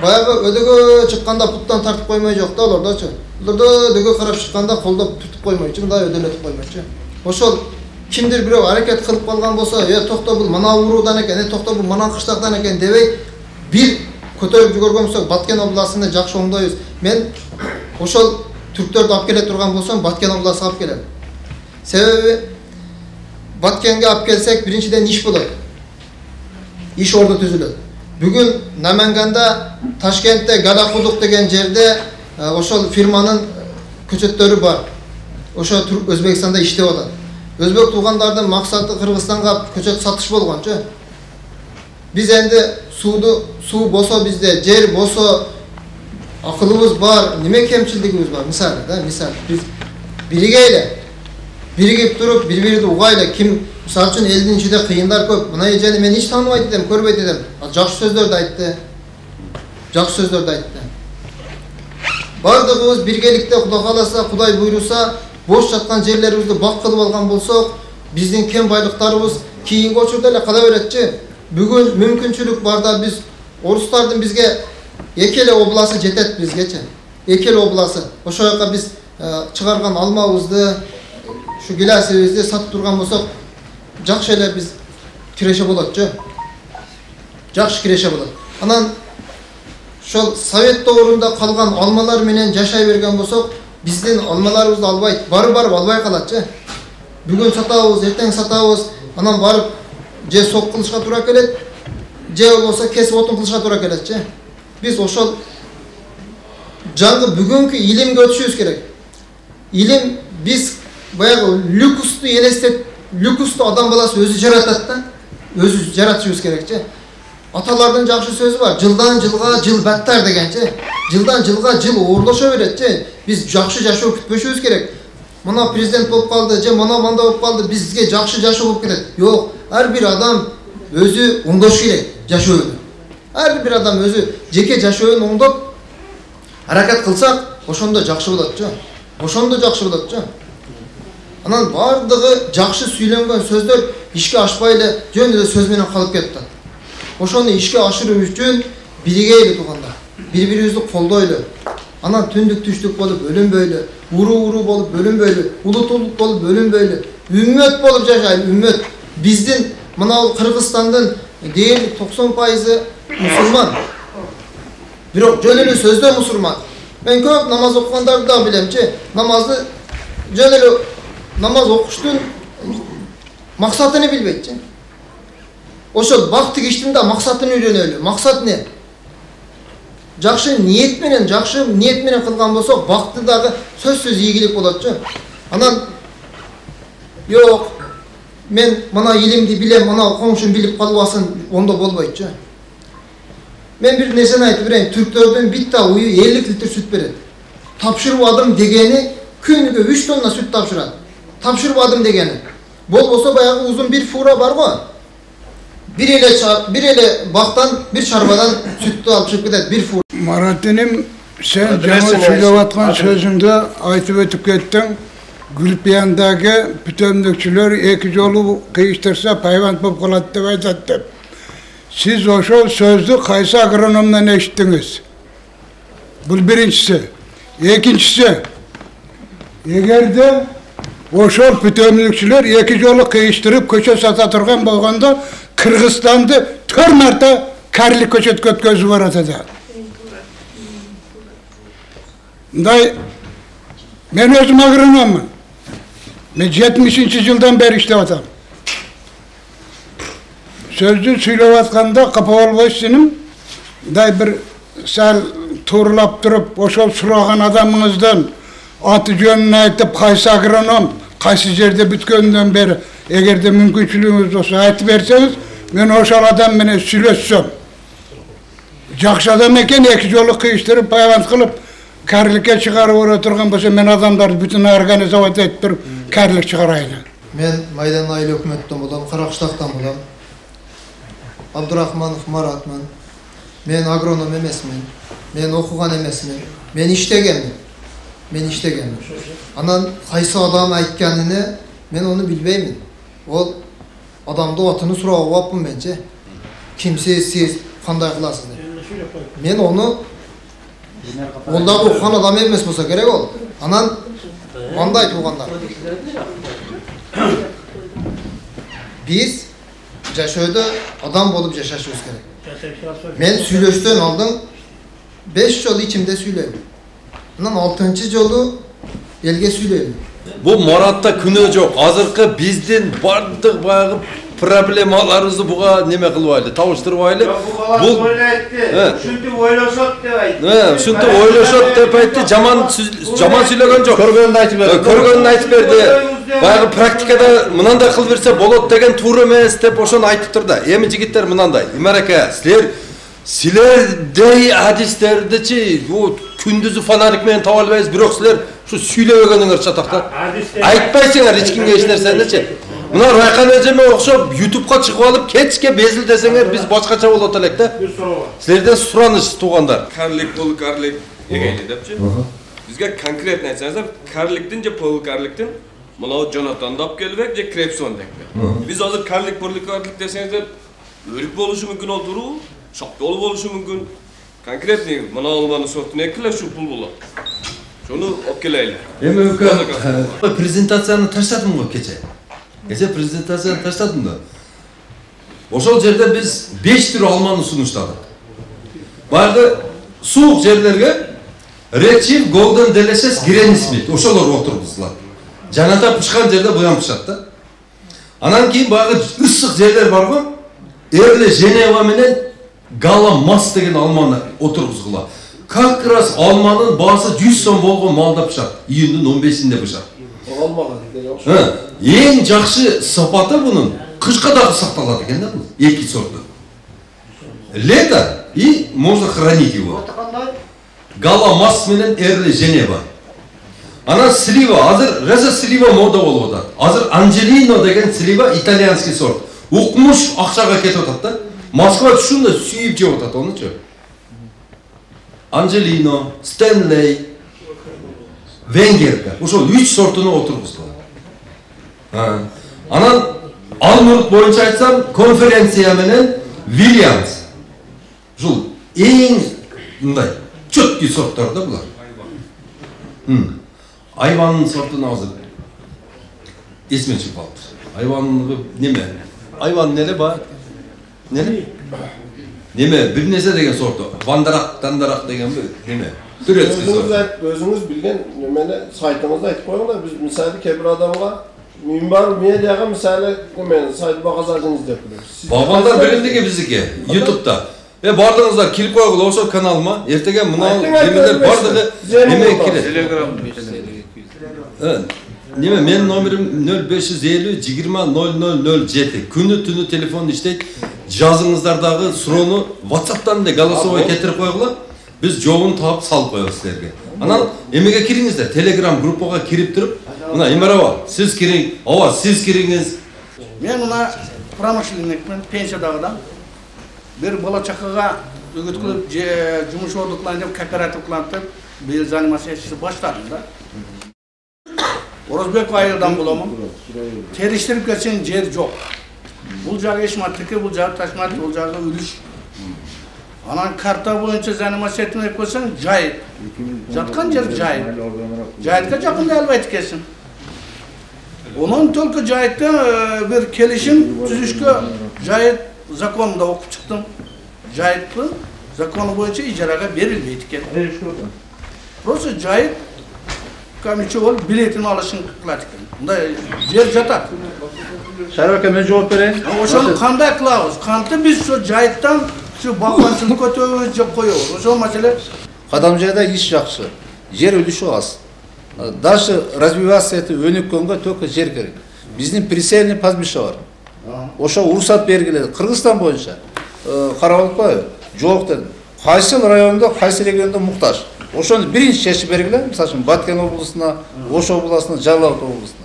баягы өдөгө чыкканда путтан тартып коймой жок да олордочу олордо өдөгө карап чыкканда колдоп түртүп коймойчу мындай өдөлөтүп коймойчу ошол кимдир бирөө аракет кылып калган болсо э токто бул мына уруудан экен э токто бул мына кыштактан экен дебей бир көтөрүп жүгөргөн болсок баткен областында жакшы оңдойбуз мен ошол түрктөрдү алып келе турган болсом баткен областына алып келем себеби баткенге алып келсек биринчиден иш болот иш орду түзүлөт бүгүн наманганда ташкентте галакудук деген жерде ошол фирманын көчөттөрү бар ошо өзбекстанда иштеп атат өзбек туугандардын максаты кыргызстанга көчөт сатыш болгончу биз энди сууду суу болсо бизде жер болсо акылыбыз бар неме кемчилдигибиз бар мисалы да мисалы биз биригейли биригип туруп бири бирибизди угайлы ким мисалы үчүн элдин ичинде кыйындар көп мына эжени мен эч тааныбайт элем көрбөйт элем ал жакшы сөздөрдү айтты жакшы сөздөрдү айтты баардыгыбыз биргеликте кудай кааласа кудай буйруса бош жаткан жерлерибизди бак кылып алган болсок биздин кен байлыктарыбыз кийинки учурда эле кала беретчи бүгүн мүмкүнчүлүк бар да биз орустардын бизге эки эле обласы жетет бизгечи эки эле обласы. Ошол жака биз чыгарган алмабызды ушу гилясыбызды сатып турган болсок жакшы эле биз киреше болотчу жакшы киреше болот анан ошол совет доорунда калган алмалар менен жашай берген болсок биздин алмаларыбызды албайт барып барып албай калатчы бүгүн сатабыз эртең сатабыз анан барып же сок кылышка туура келет же болбосо кесип отун кылышка туура келетчи биз ошол жаңы бүгүнкү илимге өтүшүбүз керек илим биз баягы люкусту элестет люкусту адам баласы өзү жаратат да өзү жаратышыбыз керекчи аталардын жакшы сөзү бар жылдан жылга жыл баттар дегенчи жылдан жылга жыл оорлошо беретчи биз жакшы жашоо күтпөшүбүз керек мына президент болуп калды же мына мындай болуп калды бизге жакшы жашоо болуп кетет жок ар бир адам өзү оңдош керек жашоону ар бир адам өзү жеке жашоонун оңдоп аракет кылсак ошондо жакшы болотчу ошондо жакшы болотчу анан баардыгы жакшы сүйлөнгөн сөздөр ишке ашпай эле жөн эле сөз менен калып кетип атат ошону ишке ашыруу үчүн биригейли туугандар бири бирибизди колдойлу анан түндүк түштүк болуп бөлүнбөйлү уруу уруу болуп бөлүнбөйлү улут улут болуп бөлүнбөйлү үммөт болуп жашайлы үммөт биздин мына кыргызстандын дээрлик токсон пайызы мусулман бирок жөн эле сөздө мусулман мен көп намаз окугандарды дагы билемчи намазды жөн эле намаз окуштун максатыны билбейт чы ошол бак тигиштин да максатын үйрөнөлү максат эмне жакшы ниет менен жакшы ниет менен кылган болсок бакты дагы сөзсүз ийгилик болотчу анан жок мен мына илимди билем мына коңшум билип калбасын ондо болбойтчу мен бир нерсени айтып берейин түрктөрдүн битта ую элүү литр сүт берет тапшырбадым дегени күнүгө үч тонна сүт тапшырат тапшырбадым дегени болбосо баягы узун бир фура бар го бир эле ча- бир эле бактан бир чарбадан сүттү алып чыгып кетет бир фура марат иним сен жаңа Адресін сүйлеп айтсын. аткан Адрес. сөзүңдө айтып өтүп кеттиң гүлпияндагы бүтөмдүкчүлөр эки жолу кыйыштырса пайванд болуп калат деп айтат деп сиз ошол сөздү кайсы агрономдон эшиттиңиз бул биринчиси экинчиси эгерде ошол бүтөмдүкчүлөр эки жолу кыйыштырып көчөт сата турган болгондо кыргызстанды төрт марта кәрілік көчөткө өткөзүп баратат да мындай мен өзүм агрономмун мен жетимишинчи жылдан бери иштеп атам сөздү сүйлөп атканда капа болбойсуз иним мындай бир сәл тууралап туруп кайсы жерде бүткөндөн бери эгерде мүмкүнчүлүгүңүз болсо айтып берсеңиз мен ошол адам менен сүйлөшсөм жакшы адам экен эки жолу кыйыштырып байланыс кылып кәрілікке чыгарып ора турган болсо мен адамдарды бүтүн организовать этип туруп кәрілік чыгарайын мен майдан айыл өкмөттөн болом каракштактан болом абдурахманов маратмын мен агроном эмесмин мен окуган эмесмин мен иштегенмин мен иштегенмин анан кайсы адам айтканын мен ону билбеймин ол адамдын атын сурап албаппын менчи кимсиз сиз кандай кыласыз деп мен ону ол дагы уккан адам эмес болсо керек ол анан мындай туугандар биз жашоодо адам болуп жашашыбыз керек Men süйлөштөн алдын 5 жолу ичимде сүйлөдүм. Анан 6 жолу элге сүйлөдүм. Бұл Маратта күнөө жок. Азыркы биздин бардык баягы проблемаларыбызды буга неме кылып айлы, табыштырып айлы. Бул Э. ушинтип ойлошот деп айтты Э, ушинтип ойлошот деп айтты, жаман жаман сүйлөгөн жок. көргөнүн айтып Э, берди Көргөнүн айтып берди. Баягы практикада мынандай кылып берсе болот деген туура эмес деп ошону айтып турду. Эми жигиттер мынандай. Имар ака, силер силердей адистердичи бу күндүзү фонарик менен таба албайбыз, бирок силер ушу сүйлөбөгөнүңөр чатактап. Айтпайсыңар эч кимге эч нерсеничи. Мына Райкан эжеме окшоп ютубка чыгып алып кечке безил десеңер биз башкача болот элек да. Bir soru var. Силерден сураныч туугандар. карлик полукарлик эгейли депчи бизге конкретно айтсаңыздар карликтин же полукарликтин мынау жонатан да алып келбек же крепсон деп биз азыр карлик полукарлик десеңиздер өрүк болушу мүмкүн ол шапколу болушу мүмкүн конкретный мына алманын сортун экиле ушул пул болот шуну алып келели Эми өкө презентацияны таштадым го кече. Кече презентацияны таштадым да. Ошол жерде биз 5 түр алманы сунуштадык. Баягы суук жерлерге Red Golden Delicious Granny Smith ошолор отургузулат. Жаната пышкан жерде буян пышат да. Анан кийин баягы ысык жерлер бар го. Эрле Женева менен Гала Мас деген алманы отургузгула. Как раз алманын баасы 100 сом болгон маалда пышат. Июндун 15-inde пышат. Ха, Эң жакшы сапаты бунун кышка дагы сакталат экен да бул эки сорту. Лето и можно хранить его. Гала Мас менен Эрле Женева. Анан слива, азыр Реза слива мода болуп атат. Азыр Анджелино деген слива итальянский сорт. Укмуш акчага кетип атат да. Москва ушундай сүйүп жеп атат онучу. Анджелино, Стенлей, Венгерка. Ошол 3 сортуну отургузган. Ha. Анан Алмурт боюнча айтсам, конференция менен Вильямс. Ушул эң мындай четкий сорттор да булар. М. Айванын сортун азыр эсиме чыгып калыптыр. Айваныныгы неме? Айван неле ба? Неле? Неме? Бир нерсе деген сорту. Вандарак, тандарак дегенби? Неме? Турецкий өзіңіз сорт. айт- өзіңіз білген немені сайтыңызда айтып қойыңдар біз мысалы кейбір адамға минбар медиаға мысалы немені сайт бағазажыңыз деп білеміз Багбандар белемдеги биздики ютубта Е бардыңыздар кирип койгула ошол каналыма. Эртеге мына Айтың, айтың, немелер айтыңыз. бардыгы Зенин неме болду. кирет. Э, Неме менин номерим 0550 20 0007. Күнү түнү телефон иштейт. Жазыңыздар дагы суроону WhatsApp'тан эле голосовой кетирип койгула. Биз жообун таап салып коебуз силерге. Анан эмеге кириңиздер? Telegram группага кирип туруп, мына Имарова, сиз кириң, ооба, сиз кириңиз. мен мына промышленникпен пенсиядагыдан бир бала чакага үгүт кылып же жумуш орду кылайын деп кооператив кылайын деп быйыл занимательство баштадым да орозбеков айылдан боломун териштирип кетсең жер жок бул жагы ишматтыкі бул жагы ташмат бул жагы үлүш анан карта боюнча занимательство деп койсоң жайыт жаткан жер жайыт жайытка жакындай албайт экенсиң Onun только Cahit'te e, bir kelişim tüzüşkü Cahit zakonunda okup çıktım. Cahit'in zakonu boyunca icaraga verilmeydi iken. Просто Cahit kamışı ol biletini alışın kılat iken. Bunda yer jatat. Шарип ака мен жооп берейин. Ошону кандай кылабыз? Кантип биз şu Cahit'ten şu багбанчылык көтөбүз же коебуз? Ошол маселе Кадам жайда иш жакшы. Жер үлүшү аз. Дальше развиваться этип өнүккөнгө только жер керек. Биздин прицельный пастбища бар. Ошо уруксат бергиле. Кыргызстан боюнча карап атпайбы? Жок дедим. Кайсы райондо, кайсы региондо муктаж. Ошону биринчи чечип бергиле. Мисалы үчүн Баткен облусуна, Ош областына, Жалал Абад облусуна.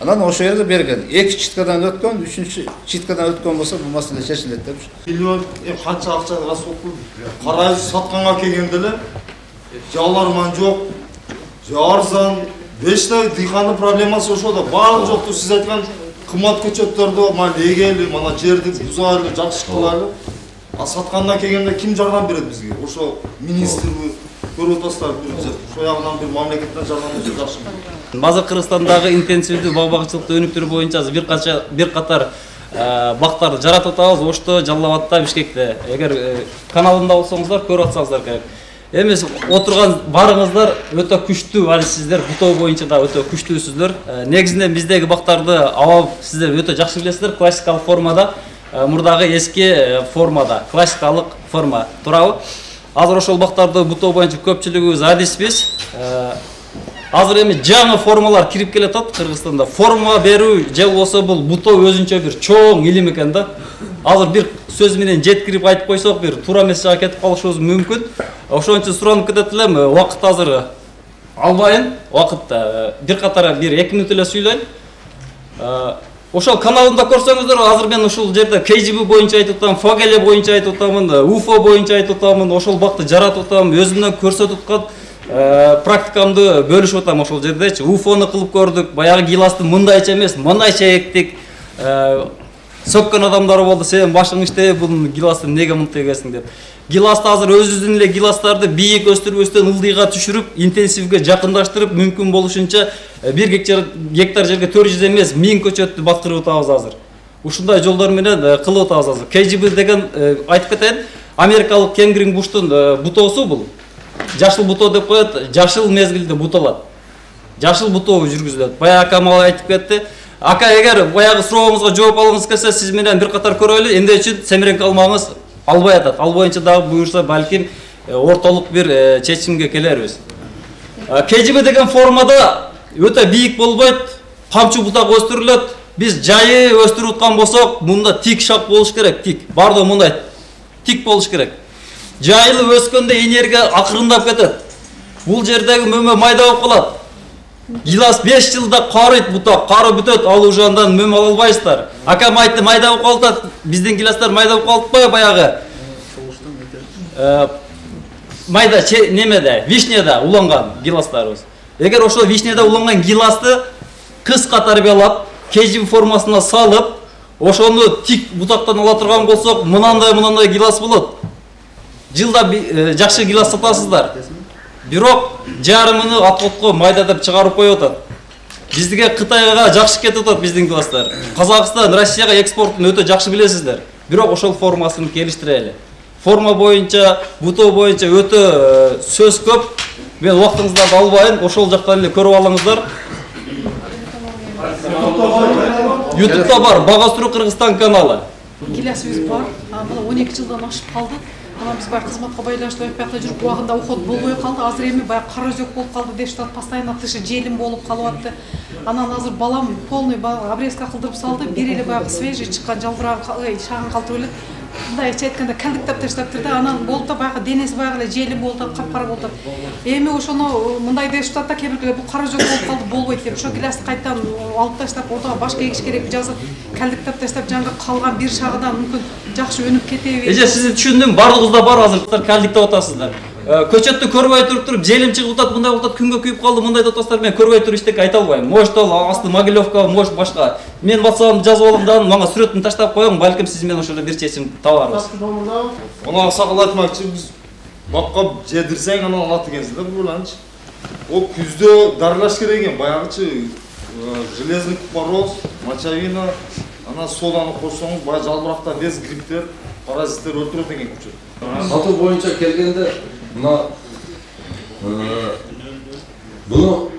Анан ошол жерде берген. Эки читкадан өткөн, үчүнчү читкадан өткөн болсо бул маселе чечилет деп. миллион канча акча аз болуп карайбыз сатканга келгенде эле жаларман жок же арзан вечный дыйкандын проблемасы ошол да баары жокту сиз айткан кымбат көчөттөрдү майы эгели мана жерди бузайлы жакшы кылайлы а саткандан келгенде ким жардам берет бизге ошо министрби Базар Кыргызстандагы интенсивдүү бак багчылыкты өнүктүрүү боюнча бир канча бир катар э, бактарды жаратып атабыз ошто жалал абадта бишкекте эгер э, каналында болсоңуздар көрүп атсаңыздар керек. Эми отурган баарыңыздар өтө күчтүү ал сиздер бутоо боюнча да өтө күчтүүсүздөр. Э, негизинен биздеги бактарды аба сиздер өтө жакшы билесиздер. Классикалык формада мурдагы эски формада. Классикалык форма. Туурабы? Азыр ошол бактарды бутоо боюнча көпчүлүгүбүз адиспиз Э, азыр эми жаңы формалар кирип келатат кыргызстанда. Форма берүү же болбосо бул бутоо өзүнчө бир чоң илим экен да. Азыр бир сөз менен жеткирип айтып койсок бир туура эмес жака кетип калышыбыз мүмкүн. Ошон үчүн суранып кетет элем э, убакыт азыр албайын. Убакыт э, бир катар бир эки мүнөт эле сүйлөйүн Э, ошол каналымда көрсөңүздөр азыр мен ушул жерде KGB боюнча айтып атам фогеле боюнча айтып атамын э, уфо боюнча айтып атамын ошол бакты жаратып атам өзүмдөн көрсөтүп аткан э, практикамды бөлүшүп атам ошол жердечи. Уфону кылып көрдүк баягы гиласты мындайча эмес мындайча эктик. Сөккөн адамдар болду сенин башың иштебей бул гиласты эмнеге мынтип эгесиң деп. Гиласты азыр өзүбүздүн эле гиластарды бийик өстүрбөстөн ылдыйга түшүрүп интенсивге жакындаштырып мүмкүн болушунча бир гектар жерге төрт жүз эмес миң көчөттү баткырып атабыз азыр. Ушундай жолдор менен кылып атабыз азыр. KGB деген айтып кетейин америкалык кенгрин буштун бутоосу бул жашыл бутоо деп коет жашыл мезгилде буталат жашыл бутоо жүргүзүлөт баягы ака мага айтып кетти ака эгер баягы сурооңузга жооп алгыңыз келсе сиз менен бир катар көрөлү эмне үчүн семереңке алмагыңыз албай атат ал боюнча дагы буюрса балким ортолук бир чечимге келербиз KGB деген формада өтө бийик болбойт камчы бутак өстүрүлөт биз жайы өстүрүп аткан болсок мында тик шак болуш керек тик. Баардыгы мындай тик болуш керек. Жайылып өскөндө энергия акырындап кетет бул жердеги мөмө майда болуп калат гилас 5 жылда карыйт бутак кары бүтөт ал уже андан мөмө ала албайсыздар. Акам айтты майда калып атат биздин гиластар майда болуп калып атпайбы баягы Э, майда немеде? Вишняда уланган гиластарыбыз эгер ошол вишняда уланган гиласты кыска тарбиялап KGB формасына салып ошону тик бутактан ала турган болсок мынандай мынандай гилас болот. Жылда э, жакшы гилас сатасыздар. Бирок жарымыны майда деп чыгарып коюп атат. Бизге кытайга жакшы кетип атат биздин гиластар казакстан россияга экспортун өтө жакшы билесиздер. Бирок ошол формасын келиштирели. Форма боюнча бутоо боюнча өтө э, сөз көп. Мен убактыңыздарды албайын ошол жактан эле көрүп алыңыздар. Ютубта бар бага өстүрүү кыргызстан каналы. Гилясыбыз бар. А, мына он эки жылдан ашып калды анан биз баягы кызматка байланыштуу аяк биякта жүрүп убагында уход болбой калды азыр эми баягы кара өзөк болуп калды деп жатат постоянно тышы желим болуп калып атты анан азыр балам полный обрезка кылдырып салды. Бир эле баягы свежий чыккан жалбыраган шагын калтырып эле мындайча айтканда калдыктап таштаптыр да анан болуп да баягы денеси баягы эле желим болуп атат капкара болуп атат эми ошону мындай дешип атат да кээ биркилер бул кара өзөк болуп калды болбойт деп ошо гилясты кайрадан э, алып таштап ортого баш кийгиш керекпи же азыр калдыктап таштап жанагы калган бир шагыдан мүмкүн жакшы өнүп кетеби. Эже сизди түшүндүм баардыгыбызда бар азыр калдиктеп атасыздар. Көчөттү көрбөй туруп туруп желим чыгып атат мындай болуп атат күнгө күйүп калды мындай деп атасыздар мен көрбөй туруп эчтеке айта албайм может ал асты могилевка может башка менин ватсабымды жазып алып дагы мага сүрөтүн таштап коюң балким сиз менен ошол бир чечим табарбыз Мына сакал айтмакчы биз бакка жедирсең анан алат экенсиз да бул анчы. Ол күздө дарылаш керек экен, баягычы э, железный купороз, мочевина, анан соданы кошсоңуз баягы жалбырактан без грибтер, паразиттер өлтүрөт экен күчөт. сатуу боюнча келгенде мына э, буну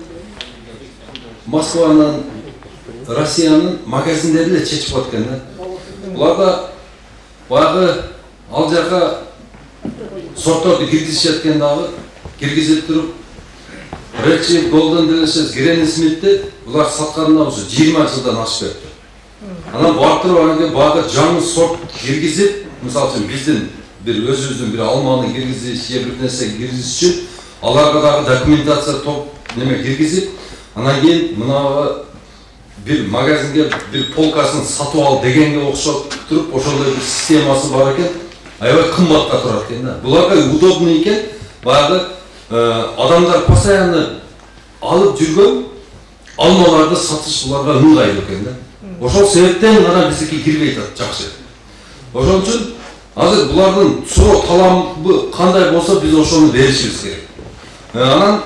москванын россиянын магазиндери эле чечип коет экен да буларда баягы ал жака сортторду киргизишет экен дагы киргизип туруп речи голден делишес гренни смитти булар сатканына уже жыйырма жылдан ашып кетти анан барып туруп анан кийин баягы жаңы сорт киргизип мисалы үчүн биздин бир өзүбүздүн бир алманы киргизиш же бир нерсе киргизиш үчүн аларга дагы документация топ неме киргизип анан кийин мынагы бир магазинге бир полкасын сатып ал дегенге окшоп туруп ошондой бир системасы бар экен аябай кымбатка турат экен да буларга удобный экен баягы адамдар постоянно алып жүргөн алмаларды сатыш буларга ыңгайлуу экен да ошол себептен гана биздики кирбей атат жакшы ошон үчүн азыр булардын суроо талабы кандай болсо биз ошону беришибиз керек анан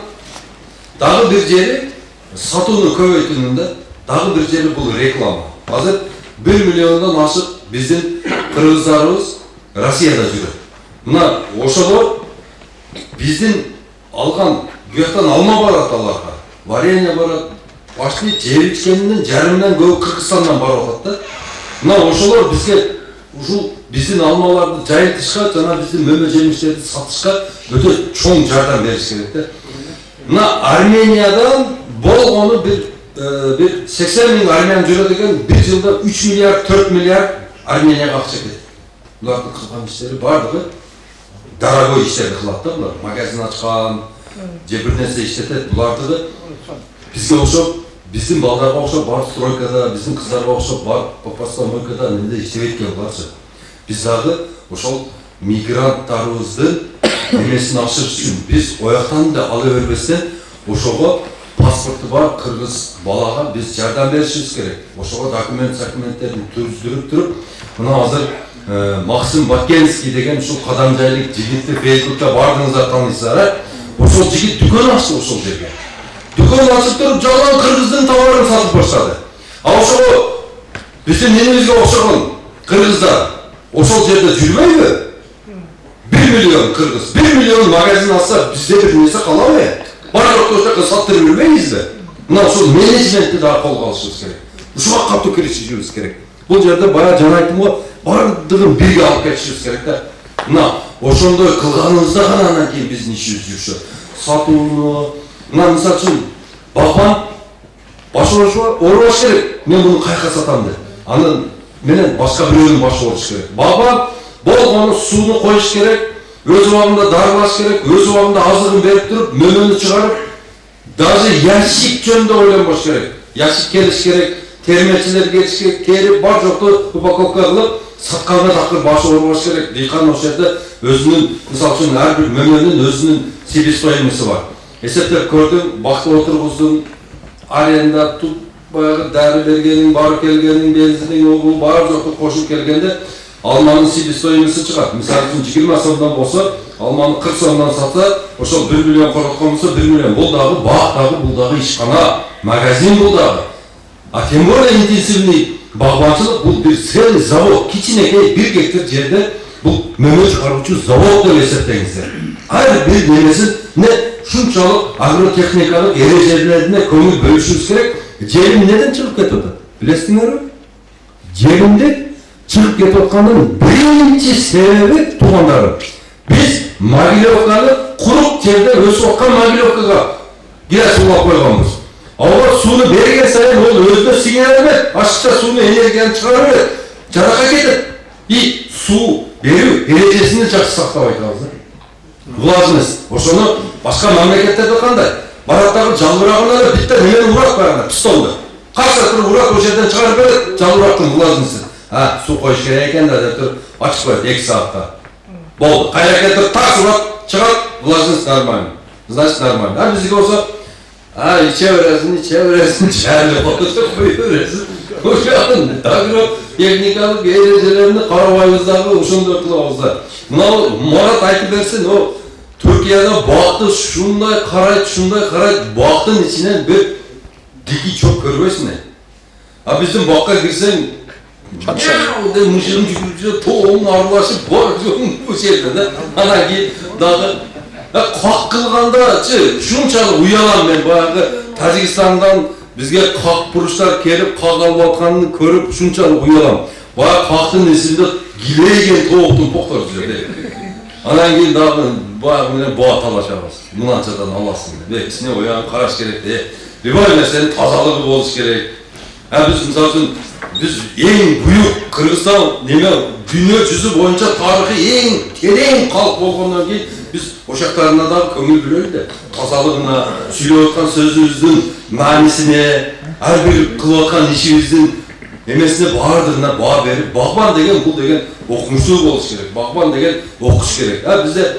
дагы бир жери сатууну көбөйтүүнүн да дагы бир жери бул реклама азыр бір миллиондан ашық біздің қырғыздарымыз россияда жүреді мына ошолор біздің алған бұяқтан алма барады аларға варенье барады почти жеп ішкеннің жарымынан көбі қырғызстаннан барып жатады да мына ошолор бізге ушул биздин алмаларды жайылтышка жана биздин мөмө жемиштерди сатышка өтө чоң жардам бериш керек да мына армениядан болгону бир бир сексен миң армян жүрөт экен бир жылда үч миллиард төрт миллиард арменияга акча кетет булардын кылган иштери баардыгы дорогой иштерди кылат да булар магазин ачкан же бир нерсе иштетет булардыгы бизге окшоп биздин балдарга окшоп барып стройкада биздин кыздарга окшоп барып постройкада эмеде иштебейт экен буларчы биз дагы ошол мигранттарыбыздын эмесин ашырыш үчүн биз ояктан да ала бербестен ошого паспорту бар кыргыз балага биз жардам беришибиз керек. Ошого документ документтерин түздүрүп туруп мына азыр максим баткенский деген ушул кадамжайлык жигитти фейсбукта баардыгыңыздар тааныйсыздар э? Ошол жигит дүкөн ачты ошол жерге. Дүкөн ачып туруп жалган кыргыздын товарын сатып баштады а ошого биздин менибизге окшогон кыргыздар ошол жерде жүрбөйбү бир миллион кыргыз бир миллион магазин ачса бизде бир нерсе калабы жокто ошол саттырып жүрбөйбүзбү мына ушул менеджментти дагы колго алышыбыз керек ушуга катуу киришишибиз керек бул жерде баягы жана айттым го баардыгын бирге алып кетишибиз керек да мына ошондой кылганыбызда гана анан кийин биздин ишибиз жүрүшөт сатууну мына мисалы үчүн багбан башы оорубаш керек. Мен муну каяка сатам деп. Анан менен башка бирөөнүн башы ооруш керек багбан болгону сууну коюш керек өз убагында дарылаш керек өз убагында азыгын берип туруп мөмөнү чыгарып даже ящик жөнүндө ойлонбош керек. Ящик келиш керек термечилер келиш керек келип бар жокту упаковка кылып сатканга такыр башы оорубаш керек. Дыйкан ошол жерде өзүнүн мисалы үчүн ар бир мөмөнүн өзүнүн себестоимости бар. Эсептеп көрдүм бакта отургуздум аренда туп баягы дары бергениң бары келгениң бензиниң угу баары жокту кошуп келгенде алманын себестоимости чыгат мисалы үчүн жыйырма сомдон болсо алманы кырк сомдон сатса ошол бир миллион короткон болсо бир миллион бул дагы бак дагы бул дагы ишкана магазин бул дагы а тем более интенсивный багбанчылык бул бир целый завод кичинекей бир гектар жерде бул мөмө чыгаруучу завод деп эсептеңиздер ар бир немесин не ушунчалык агротехникалык эрежелерине көңүл бөлүшүбүз керек желим эмнеден чыгып кетип атат билесиңерби желимдик чыгып кетип аткандын биринчи себеби туугандарым биз могилевканы курук жерде өсүп аткан могилевкага газ улап койгонбуз ага сууну берген сайын ол өзүнө сиңе берет ашыкча сууну энергияны чыгара берет жарака кетет и суу берүү эрежесин жакшы сактап атабыз да влажность ошону башка мамлекеттерде кандай барат дагы жалбырагына эле битте немени урат баягы пистолду каршы туруп урат ошол жерден чыгарып берет жалбырактын влажностьсин а суу коюш керек экен да деп туруп ачып коет эки саатта болду кайра келтирип так урат чыгат влажность нормально. Значит нормально. А бизге болсо а иче бересиң иче бересиң шайлап болсо кое бересиң ошонун агротехникалык эрежелерине карабайбыз дагы ошондой кылабыз да мына марат айтып берсин о түркияда бакты ушундай карайт ушундай карайт бактын ичинен бир дикий чок көрбөйсүң э а биздин бакка кирсең деп мыжырым жүгүрүп жүрөт тоң аралашып бар жогун бул жерде да анан кийин дагы как кылгандачы ушунчалык уялам мен баягы тажикстандан бизге как буручтар келип как килейген тооктун токтор жүрөт анан кийин дагы баягы менен буга талашабыз мынанчадан аласың деп ичине уянып караш керек э любой нерсенин тазалыгы болуш керек а биз мисалы үчүн биз эң буюк кыргызстан неме дүйнө жүзү боюнча тарыхы эң терең калк болгондон кийин биз ошактарына дагы көңүл бөлөлү да тазалыгына сүйлөп аткан сөзүбүздүн маанисине ар бир кылып аткан ишибиздин эмесине баардыгына баа берип багбан деген бул деген окумуштуу болуш керек багбан деген окуш керек а бизде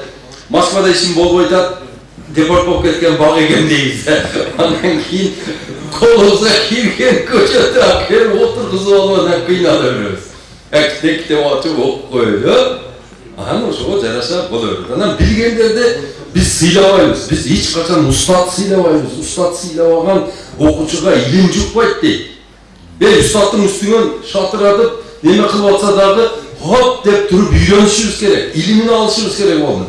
москвада ишим болбой атат депорт болуп кеткен бак экем дейбиз да анан колубузга кирген көчөттү алып келип отургузуп алып анан кыйнала беребиз китеп китеп ачып окуп коелу анан ошого жараша боло берет анан билгендерди биз сыйлабайбыз биз эч качан устат сыйлабайбыз устат сыйлабаган окуучуга илим жукпайт ей ұстаттың үстінен шатыратып неме қылып жатса дағы хоп деп тұрып үйренішіміз керек илімін алышымыз керек оны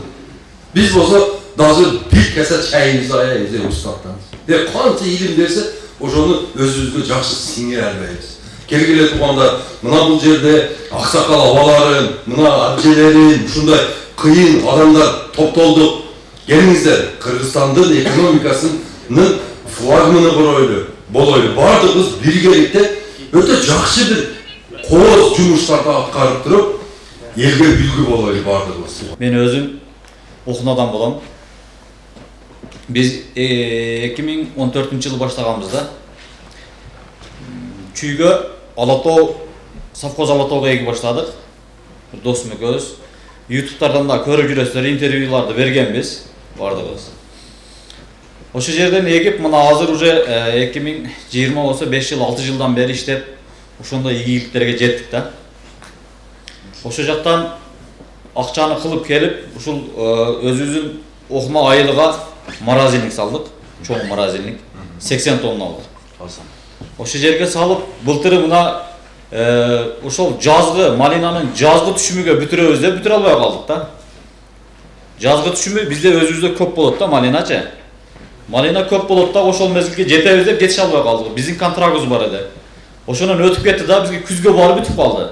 біз болса даже bir kese çayımızı ayayız ya ustadan. Ve qancha ilim berse, ошону өзүбүзгө жакшы сиңире албайбыз. Келгиле турганда мына бул жерде аксакал абаларым, мына абжелерим, ушундай кыйын адамдар топтолдук. Келиңиздер, Кыргызстандын экономикасынын флагманы куройлу, болойлу. Бардыгыбыз биргеликте өтө жакшы бир кооз жумуштарды аткарып туруп, элге үлгү болойлу бардыгыбыз. Мен өзүм окун адам болом. Биз 2014 жылы баштаганбыз да. Чүйгө Алатоо совхоз Алатоого эги баштадык. Бир досум экөөбүз. Ютубтардан да көрүп жүрөсүздөр, интервьюларды бергенбиз бардыгыбыз. Ошол жерден эгип мына азыр уже 2020 болсо 5 жыл 6 жылдан бери иштеп ошондой ийгиликтерге жеттик да. Ошол жактан акчаны кылып келип, ушул өзүбүздүн окума айылыга морозильник салдык, чоң морозильник, 80 тонналык. Ошол жерге салып, былтыры мына ошол жазгы малинанын жазгы түшүмүгө бүтүрөбүз деп бүтүрө албай калдык да. Жазгы түшүмү бизде өзүбүздө көп болот да малиначы. Малина көп болот да ошол мезгилге жетебиз деп жетише албай калдык. Биздин контрактыбыз бар эди. Ошондон өтүп кетти да, бизге күзгө барып бүтүп калды.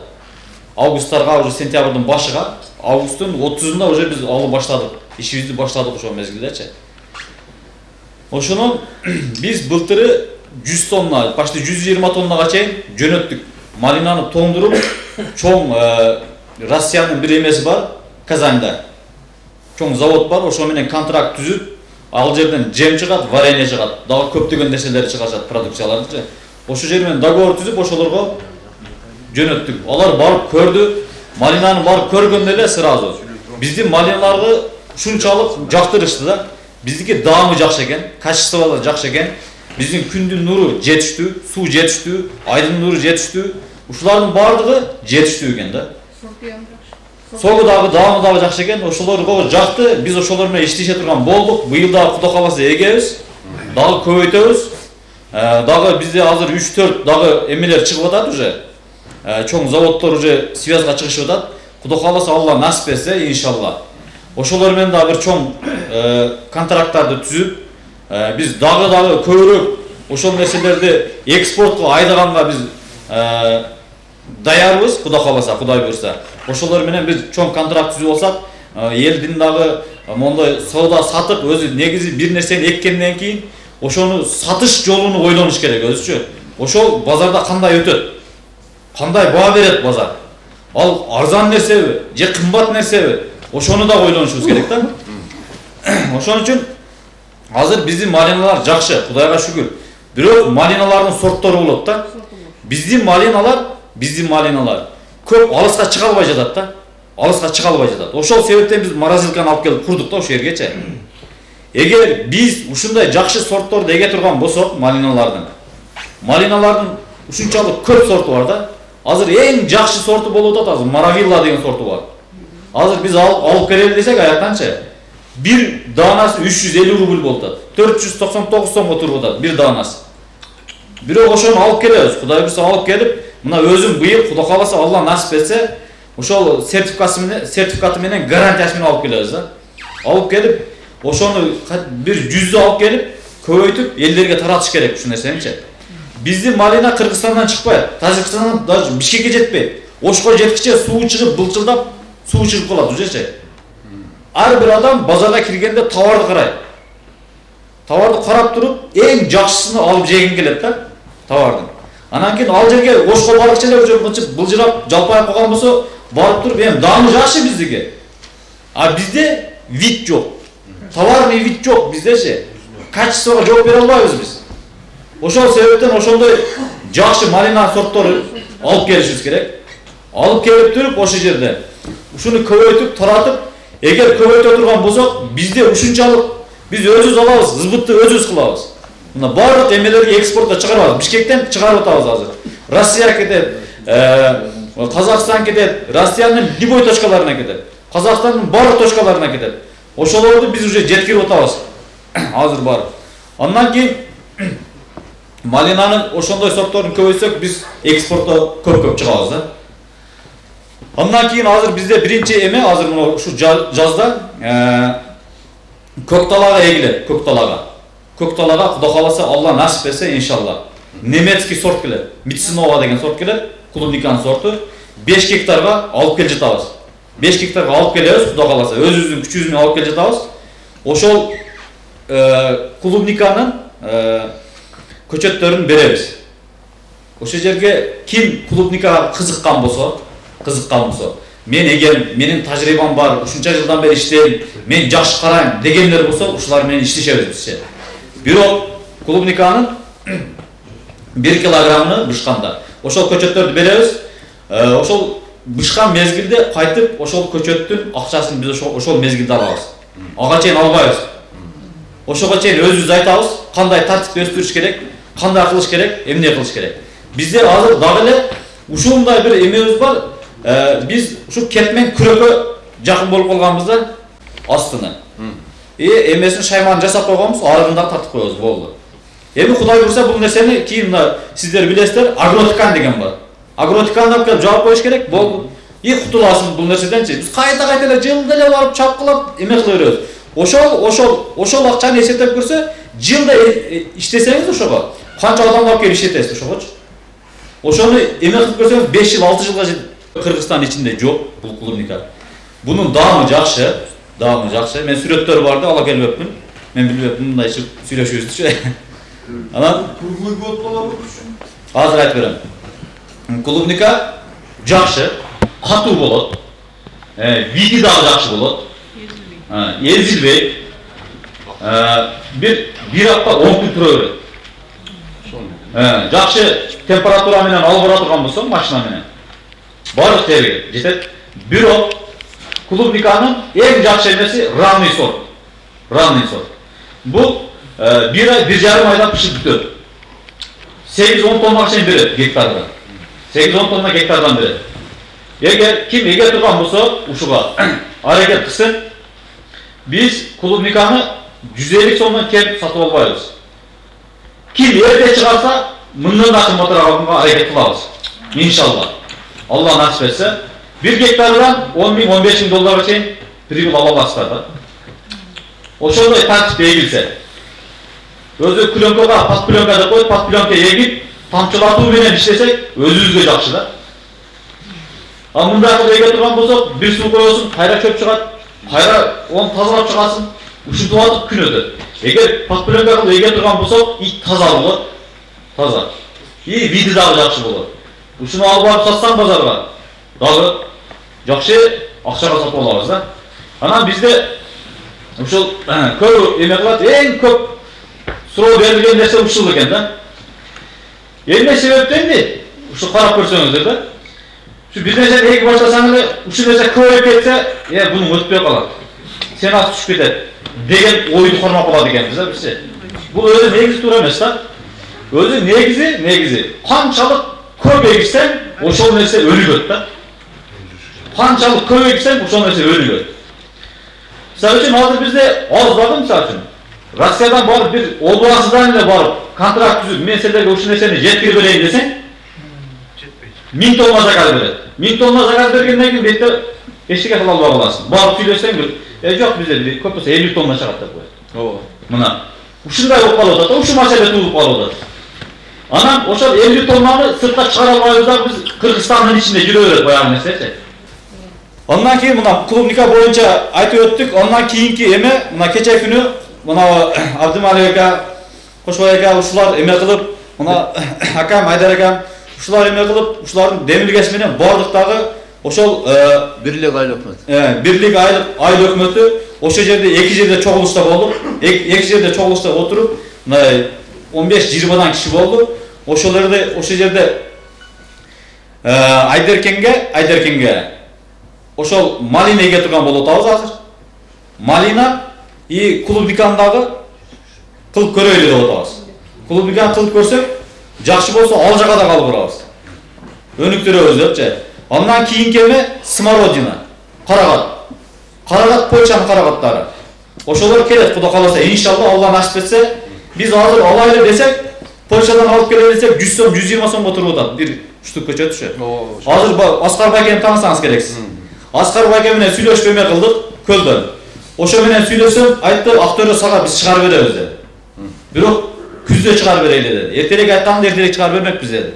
Августтарга уже сентябрдын башыга, августтун 30-унда уже биз алып баштадык. Ишибизди баштадык ошол мезгилдечи. Ошону биз былтыры 100 тонна, почти 120 тоннага чейин жөнөттүк. Малинаны тоңдуруп, чоң Россиянын бир эмеси бар, Казанда. Чоң завод бар, ошо менен контракт түзүп, ал жерден жем чыгат, варенье чыгат, дагы көптөгөн нерселер чыгашат, продукцияларды. Ошол жер менен договор түзүп, ошолорго жөнөттүк. Алар барып көрдү, малинаны барып көргөндө эле сразу биздин малиналарды ушунчалык жактырышты да. Биздики даамы жакшы экен, качестволору жакшы экен. Биздин күндүн нуру жетиштүү, суу жетиштүү, айдын нуру жетиштүү. Ушулардын баардыгы жетиштүү экен да. Согу дагы даамы дагы жакшы экен. Ошолорго жакты. Биз ошолор менен иштеше турган болдук. Быйыл дагы Кудо кааласа эгебиз. Дагы көбөйтөбүз. Дагы бизде азыр 3-4 дагы эмелер чыгып атат уже. Чоң заводдор уже связга чыгышып атат. Кудо кааласа Алла насип этсе, иншалла. Ошолор менен дагы бир чоң контракттарды түзүп, биз дагы дагы көбүрөөк ошол нерселерди экспортко айдаганга биз даярбыз, Кудо кааласа, Кудай буйрса. Ошолор менен биз чоң контракт түзүп алсак, элдин дагы мондой соода сатып өзү негизи бир нерсени эккенден кийин ошону сатыш жолуну ойлонуш керек өзүчү. Ошол базарда кандай өтөт? Кандай баа берет базар? Ал арзан нерсеби, же кымбат нерсеби? Ошону да ойлонушубуз керек да. Ошон үчүн азыр биздин малиналар жакшы, Кудайга шүгүр. Бирок малиналардын сорттору болот да. Биздин малиналар, биздин малиналар көп алыска чыга албай жатат да. Алыска чыга албай жатат. Ошол себептен биз морозилканы алып келип курдук да ошол жергечи. Эгер биз ушундай жакшы сортторду эге турган болсок, малиналардын, малиналардын ушунчалык көп сорту бар да. Азыр эң жакшы сорту болуп атат, азыр Маравилла деген сорту бар. Азыр биз алып, алып келели десек аяктанчы бир даанасы 350 рубль болуп атат. 499 сомго туруп атат бир даанасы. Бирок ошону алып келебиз. Кудай буйрса алып келип, мына өзүм быйыл Кудо кааласа Алла насип этсе, ошол сертификаты менен, сертификаты менен гарантиясы менен алып келебиз да. Алып келип, ошону бир 100 алып келип, көбөйтүп элдерге таратыш керек ушул нерсеничи. Биздин малина Кыргызстандан чыкпайт, Тажикстандан даже Бишкекке жетпейт. Ошко жеткиче суу чыгып, былчылдап, суу чыгып калат ужечи. Ар бир адам базарга киргенде товарды карайт. Товарды карап туруп, эң жакшысын алып жегин келет да, товардын. Анан кийин ал жерге ошко баргыча эле уже мынча былжырап, жалпайып калган болсо, барып туруп, эми даамы жакшы биздики. А бизде вид жок. Товарный вид жок биздечи. Качествого жооп бере албайбыз биз. Ошол себептен ошондой жакшы малина сорттору алып келишибиз керек. Алып келип туруп ошол жерде ушуну көбөйтүп, таратып, эгер көбөйтө турган болсок, бизде ушунчалык биз өзүбүз алабыз, ызбытты өзүбүз кылабыз. Мына барлык эмелерди экспортко чыгарабыз. Бишкектен чыгарып атабыз азыр. Россия кетет, Казакстан кетет, Россиянын любой точкаларына кетет. Казакстандын барлык точкаларына кетет. Ошолорду биз уже жеткирип атабыз. Азыр бар. Андан кийин малинанын ошондой сортторун көбөйтсөк биз экспортто көп көп чыгабыз да андан кийин азыр бизде биринчи эме азыр мына ушу жа- жазда э, көк талаага эгилет көк талаага көк талаага кудай кааласа алла насип этсе иншалла немецкий сорт келет мицинова деген сорт келет клубниканын сорту беш гектарга алып келе жатабыз беш гектарга алып келебиз кудай кааласа өзүбүздүн күчүбүз менен алып келе жатабыз ошол э, клубниканын э, көчөттөрүн беребиз ошол жерге ким клубникага кызыккан болсо кызыккан болсо мен эгер менин тажрыйбам бар ушунча жылдан бери иштейм мен жакшы карайм дегендер болсо ушулар менен иштешебиз бизче бирок клубниканын бир килограммыны бышканда ошол көчөттөрдү беребиз Э, ошол бышкан мезгилде кайтып ошол көчөттүн акчасын биз ошол ошол мезгилде алабыз ага чейин албайбыз ошого чейин өзүбүз айтабыз кандай тартипте өстүрүш керек кандай кылыш керек эмне кылыш керек бизде азыр дагы эле ушундай бир эмебиз бар э, биз ушу кеп менен күрөккө жакын болуп калганбыз да астына и эмесин шайманын жасап койгонбуз арыгын дагы тартып коебуз болду эми кудай буюрса бул нерсени кийин мына сиздер билесиздер агротикан деген бар агротиканы алып келип жаап коюш керек болду и кутуласың бул нерседенчи биз кайта кайта эле жылда эле барып чапкылап эме кыла беребиз ошол ошол ошол акчаны эсептеп көрсө жылда иштесеңиз ошого канча адамды алып келип иштетесиз ошогочу ошону эме кылып көрсөңүз беш жыл алты жылга кыргызстандын ичинде жок бул клубника бунун даамы жакшы даамы жакшы мен сүрөттөрү бар да ала келбепмин мен билбепмин мындай иши сүйлөшүбүздүчү анан круглый год болобу азыр айтып берем клубника жакшы катуу болот види дагы жакшы болот Э, эзилбейт Э, бир бир апта он күн тура берет Э, жакшы температура менен алып бара турган болсо машина менен баардык жерге жетет бирок клубниканын эң жакшы эмеси ранный сорт ранный сорт бул э, бир ай бир жарым айда пишип бүтөт сегиз он тоннага чейин берет гектардан сегиз он тонна гектардан берет эгер ким эге турган болсо ушуга аракет кылсын биз клубниканы жүз элүү сомдон кем сатып албайбыз ким эрте чыгарса мындан да кымбатыраак алганга аракет кылабыз гектардан он миң он беш миң долларга чейин прибыль ала да ошондой тартипте эгилсе өзү пленкага под пленка деп коет под пленка эгип тамчылатуу менен иштесек өзүбүзгө жакшы да ал мындай кылып эге турган болсок бир суу коесуң кайра чөп чыгат кайра оны тазалап чыгасың ушинтип атып күн өтөт эгер под пленка кылып эге турган болсок ит таза болот таза и види дагы жакшы болот ушуну алып барып сатсаң базарга дагы жакшы акчага сатып алабыз да анан бизде ушул көбү эме кылат эң көп суроо берилген нерсе ушул экен да эмне себептен ди ушу карап көрсөңүздөр да ушу бир нерсени эгип баштасаң эле ушул нерсе көбөйүп кетсе э бунун өтпөй калат ценасы түшүп кетет деген ойду кармап калат экенбиз да бизчи бул өзү негизи туура эмес да өзү негизи негизи канчалык көп эгишсең ошол нерсе өнүгөт да канчалык көп эгишсең ошол нерсе өнүгөт мисалы үчүн азыр бизде азбагы мисалы үчүн россиядан барып бир областыдан эле барып контракт түзүп мен силерге ушул нерсени жеткирип берейин десең миң тонна заказ берет миң тонна заказ бергенден кийин бетте эчтеке кыла албай каласың барып сүйлөсөң бир э жок бизде көп болсо элүү тонна чыгат деп коет ооба мына ушундай болуп калып атат да ушул маселе туулуп калып атат анан ошол элүү тоннаны сыртка чыгара албайбыз да биз кыргызстандын ичинде жүрө берет баягы нерсечи андан кийин мына клубника боюнча айтып өттүк андан кийинки эме мына кечээ күнү мына абдымалик ака кошбой ака ушулар эме кылып мына акам айдар акам ушулар эме кылып ушулардын демилгеси менен баардык дагы ошол бирлик айыл өкмөт э, бирлик айыл айыл өкмөтү ошол жерде эки жерде чогулушта болдук эки эки жерде чогулушта отуруп мындай он беш жыйырмадан киши болду ошол жерде ошол жерде э, айдеркенге айдеркенге ошол малина эге турган болуп атабыз азыр малина и клубниканы дагы кылып көрөйлү деп атабыз клубниканы кылып көрсөк жакшы болсо ал жака дагы алып барабыз өнүктүрөбүз депчи андан кийинки эме смородина карагат карагат польшанын карагаттары ошолор келет кудай кааласа иншалла алла насип этсе биз азыр алайлы десек польшадан алып келе берсек жүз сом жүз жыйырма сомго туруп атат бир штук көчөт ушу азыр ба- аскар байкени таанысаңыз керексиз аскар байке менен сүйлөшүп эме кылдык көлдөн ошо менен сүйлөсөм айтты актөре сага биз чыгарып беребиз деди бирок күздө чыгарып берели деди эртерээк айтканда эртерээк чыгарып бермекпиз деди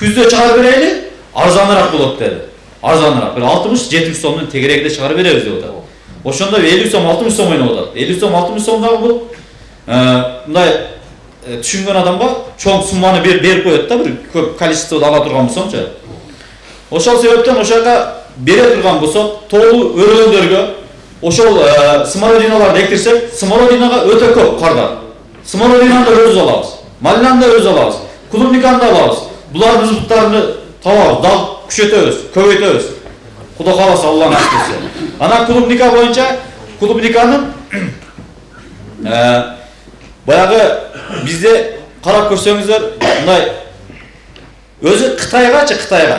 күздө чыгарып берели арзаныраак болот деди арзаныраак бир алтымыш жетимиш сомдун тегерегинде чыгарып беребиз деп атат ошондо элүү сом алтымыш сом ойноп атат элүү сом алтымыш сом дагы бул э, мындай э, түшүнгөн адамга чоң сумманы бер- берип коет да бир көп количествода ала турган болсоңчу ошол себептен ошол жака бере турган болсок тоолуу өргөндөргө ошол э, смолодиналарды эктирсек смолодинага өтө көп кардар смолодинаны да өзүбүз алабыз малинаны да өзүбүз алабыз клубниканы да алабыз булардын ызбыктарын табабыз дал күчөтөбүз көбөйтөбүз кудай кааласа алланын иштесе анан клубника боюнча клубниканын э, баягы бизде карап көрсөңүздөр мындай өзү кытайгачы кытайга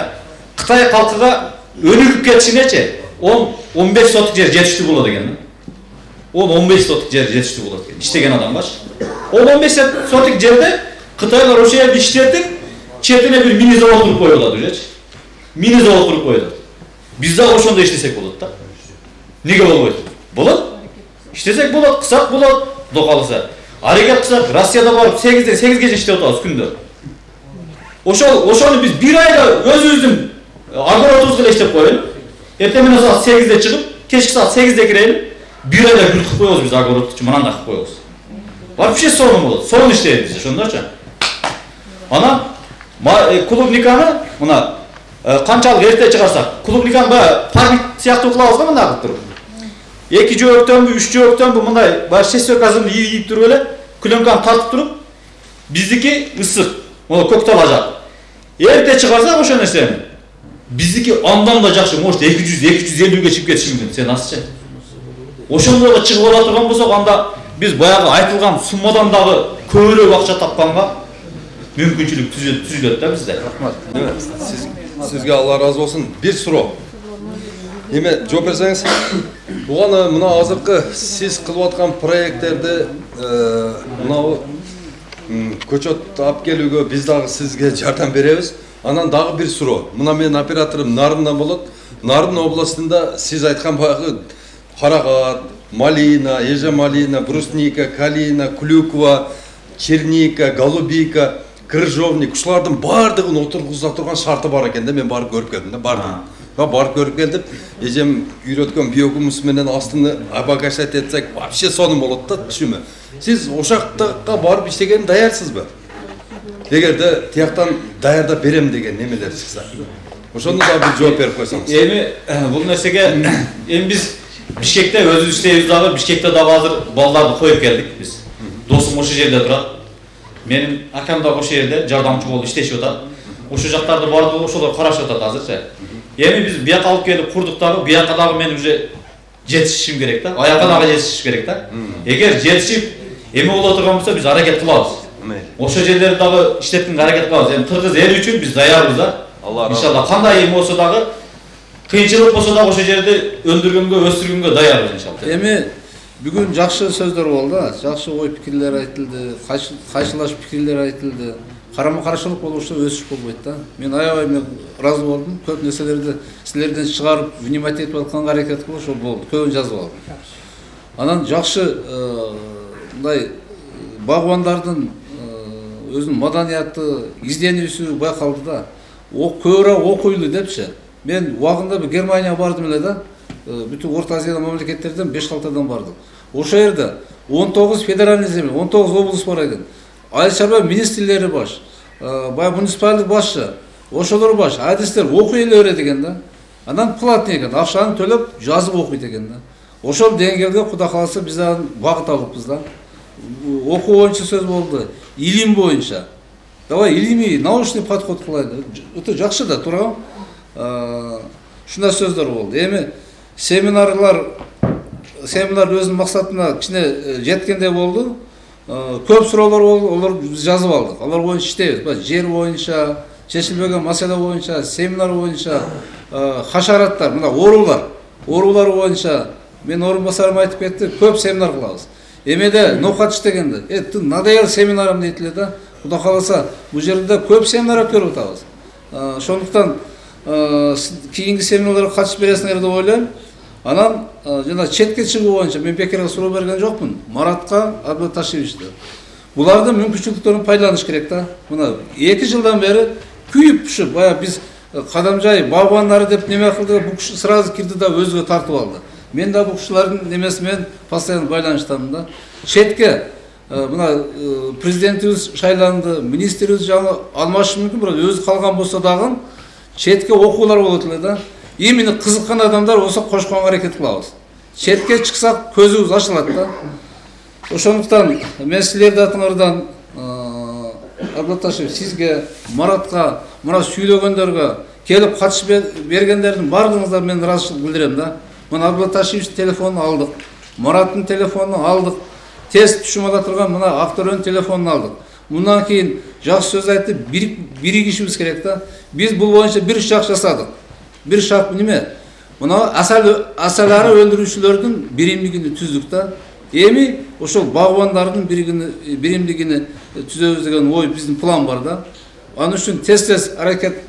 кытай калкыга өнүгүп кетишинечи он он беш соток жер жетиштүү болот экен он он беш соток жер жетиштүү болот экен иштеген адамгачы ол он беш соток жерде кытайлар ошол жерди иштетип четине бир мини завод куруп коюп атат ужечи мини завод куруп коюп атат биз дагы ошондой иштесек болот да эмнеге болбойт болот иштесек болот кылсак болот кудай кааласа аракет кылсак россияда барып сегизден сегизге чейин иштеп атабыз күндө ошол ошону биз бир айда өзүбүздүн огородубузга эле иштеп коелу эртең менен саат сегизде чыгып кечки саат сегизде кирели бир айда гүл кылып коебуз биз огородтучу мынандай кылып коебуз вообще сонун болот сонун иштейбиз биз ошондочу анан ма- э, клубниканы мына э, канчалык эрте чыгарсак клубниканы баягы парник сыяктуу кылабыз го мындай кылып туруп эки жөөктөнбү үч жөөктөнбү мындай баягы шестеркасын ийип туруп эле пленканы тартып туруп биздики ысык могу көк тала жак эрте чыгарсак ошол нерсени биздики андан да жакшы может эки жүз эки жүз элүүгө чыгып кетиши мүмкүн сен азчы ошондой эле чыгып ала турган болсок анда биз баягы айтылган суммадан дагы көбүрөөк акча тапканга мүмкүнчүлүк түзүлөт да бизде Сиз, сизге алла разы болсын бир суроо эме жооп берсеңиз буганы мына азыркы сиз кылып аткан проекттерди мынабу көчөт алып келүүгө биз дагы сизге жардам беребиз анан дагы бир суроо. Мына менин операторум нарындан болот. Нарын областында сиз айткан баягы карагат малина эже малина брусника калина клюква черника голубика крыжовник. Ушулардын баардыгын отургуза турган шарты бар экен да. Мен барып көрүп келдим да баардыгын Ба, барып көрүп келдим. Эжем үйрөткөн биогумус менен астыны обогащать этсек вообще сонун болот да түшүмү сиз ошол жакка барып иштегенге даярсызбы? Эгерде тияктан даярдап берем деген немелер чыкса ошону дагы бир жооп берип койсоңуз эми э, бул нерсеге эми биз бишкекте өзүбүз иштейбиз дагы бишкекте дагы азыр балдарды коюп келдик биз досум ошол жерде турат менин акам дагы ошол жерде жардамчы болуп иштешип атат ошол жактарды баардыгы ошолор карашып атат азырчы эми биз бияка алып келип курдук дагы бияка дагы мен уже жетишишим керек да аяка дагы жетишиш керек да эгер жетишип эме боло турган болсо биз аракет кылабыз ошол жерлерди дагы иштеткенге аракет кылабыз эми кыргыз эли үчүн биз даярбыз да алла иншалла кандай эме болсо дагы кыйынчылык болсо дагы ошол жерди өндүргөнгө өстүргөнгө даярбыз иншалла эми бүгүн жакшы сөздөр болду жакшы ой пикирлер айтылды кайшы- кайшылаш пикирлер айтылды карама каршылык болушу өсүш болбойт да мен аябай мен ыраазы болдум көп нерселерди силерден чыгарып внимать этип атканга аракет кылып ошол болду көбүн жазып алдым анан жакшы мындай багбандардын өзүнүн маданияты изденүүсү байкалды да О- көбүрөөк окуйлу депчи мен убагында бир германияга бардым эле да э, бүтүн орто азия мамлекеттерден беш алтыдан бардым ошол жерде он тогуз федеральный земля он тогуз облус бар экен айыл чарба министрлери баш баягы муниципалдык башчы ошолор баш адистер окуй эле берет экен да. Анан платный экен акчаны төлөп жазып окуйт экен да. Ошол деңгээлге кудай кааласа биз дагы багыт алыппыз да. Окуу боюнча сөз болду илим боюнча давай илимий научный подход кылайлы өтө жакшы да туурабы ушундай сөздөр болду эми семинарлар семинар өзүнүн максатына кичине э, жеткендей болду көп суроолор болду олор биз жазып алдык алар боюнча иштейбиз баягы жер боюнча чечилбеген маселе боюнча семинар боюнча хашараттар мына оорулар оорулар боюнча менин орун басарым айтып кетти көп семинар кылабыз эмеде ноокат иштегенде э надоел семинарым дейт эле да? Құда қаласа бұл жерде де көп семинар өткөрүп атабыз ошондуктан кийинки семинарларга катышып бересиңер деп ойлойм анан жана четке чыгуу боюнча мен бекерге суроо берген жокмун маратка абдыташевичке булардын мүмкүнчүлүктөрүн пайдаланыш керек да мына эки жылдан бери күйүп пышып баягы биз кадамжай багбандары деп неме кылды бул киши сразу кирди да өзүгө тартып алды. Мен да бул кишилердин немеси менен постоянно байланыштамын да. Четке э, мына президентибиз шайланды министрибиз жаңы алмашышы мүмкүн бирок өзү калган болсо дагы четке окуулар болот эле да. Именно кызыккан адамдар болсо кошконго аракет кылабыз четке чыксак көзүбүз ачылат да. Ошондуктан мен силердин атыңардан абдаташев сизге маратка мына сүйлөгөндөргө келип катышып бер- бергендердин баардыгыңыздарга мен ыраазычылык билдирем да. Мына абдаташевичтин телефонун алдык мараттын телефонун алдык тез түшүм ала турган мына актөрөнүн телефонун алдык мындан кийин жакшы сөз бири- биригишибиз керек да биз бул боюнча бир шаг жасадык бир шаг неме? Мына асал асалары өндүрүүчүлөрдүн биримдигин түздүк да эми ошол багбандардын биримдигини түзөбүз деген ой биздин план бар да. Ал үчүн тез тез аракет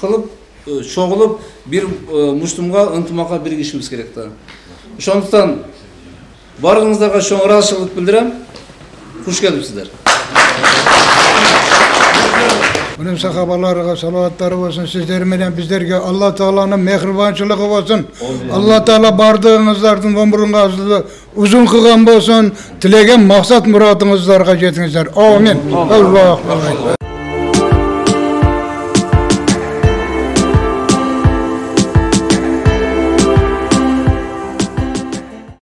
кылып чогулуп бир э, муштумга ынтымакка биригишибиз керек да ошондуктан баарыңыздарга чоң ыраазычылык билдирем куш келипсиздер Bunun sahabalarına salavatları olsun sizler menен bizlerge Allah Teala'nın mehribançılığı olsun. Allah Teala bardığınızlardan ömrünüzü uzun kılgan olsun. Tilegen maksat muradınızlarga jetіңіздер. Amin. Allah Allah.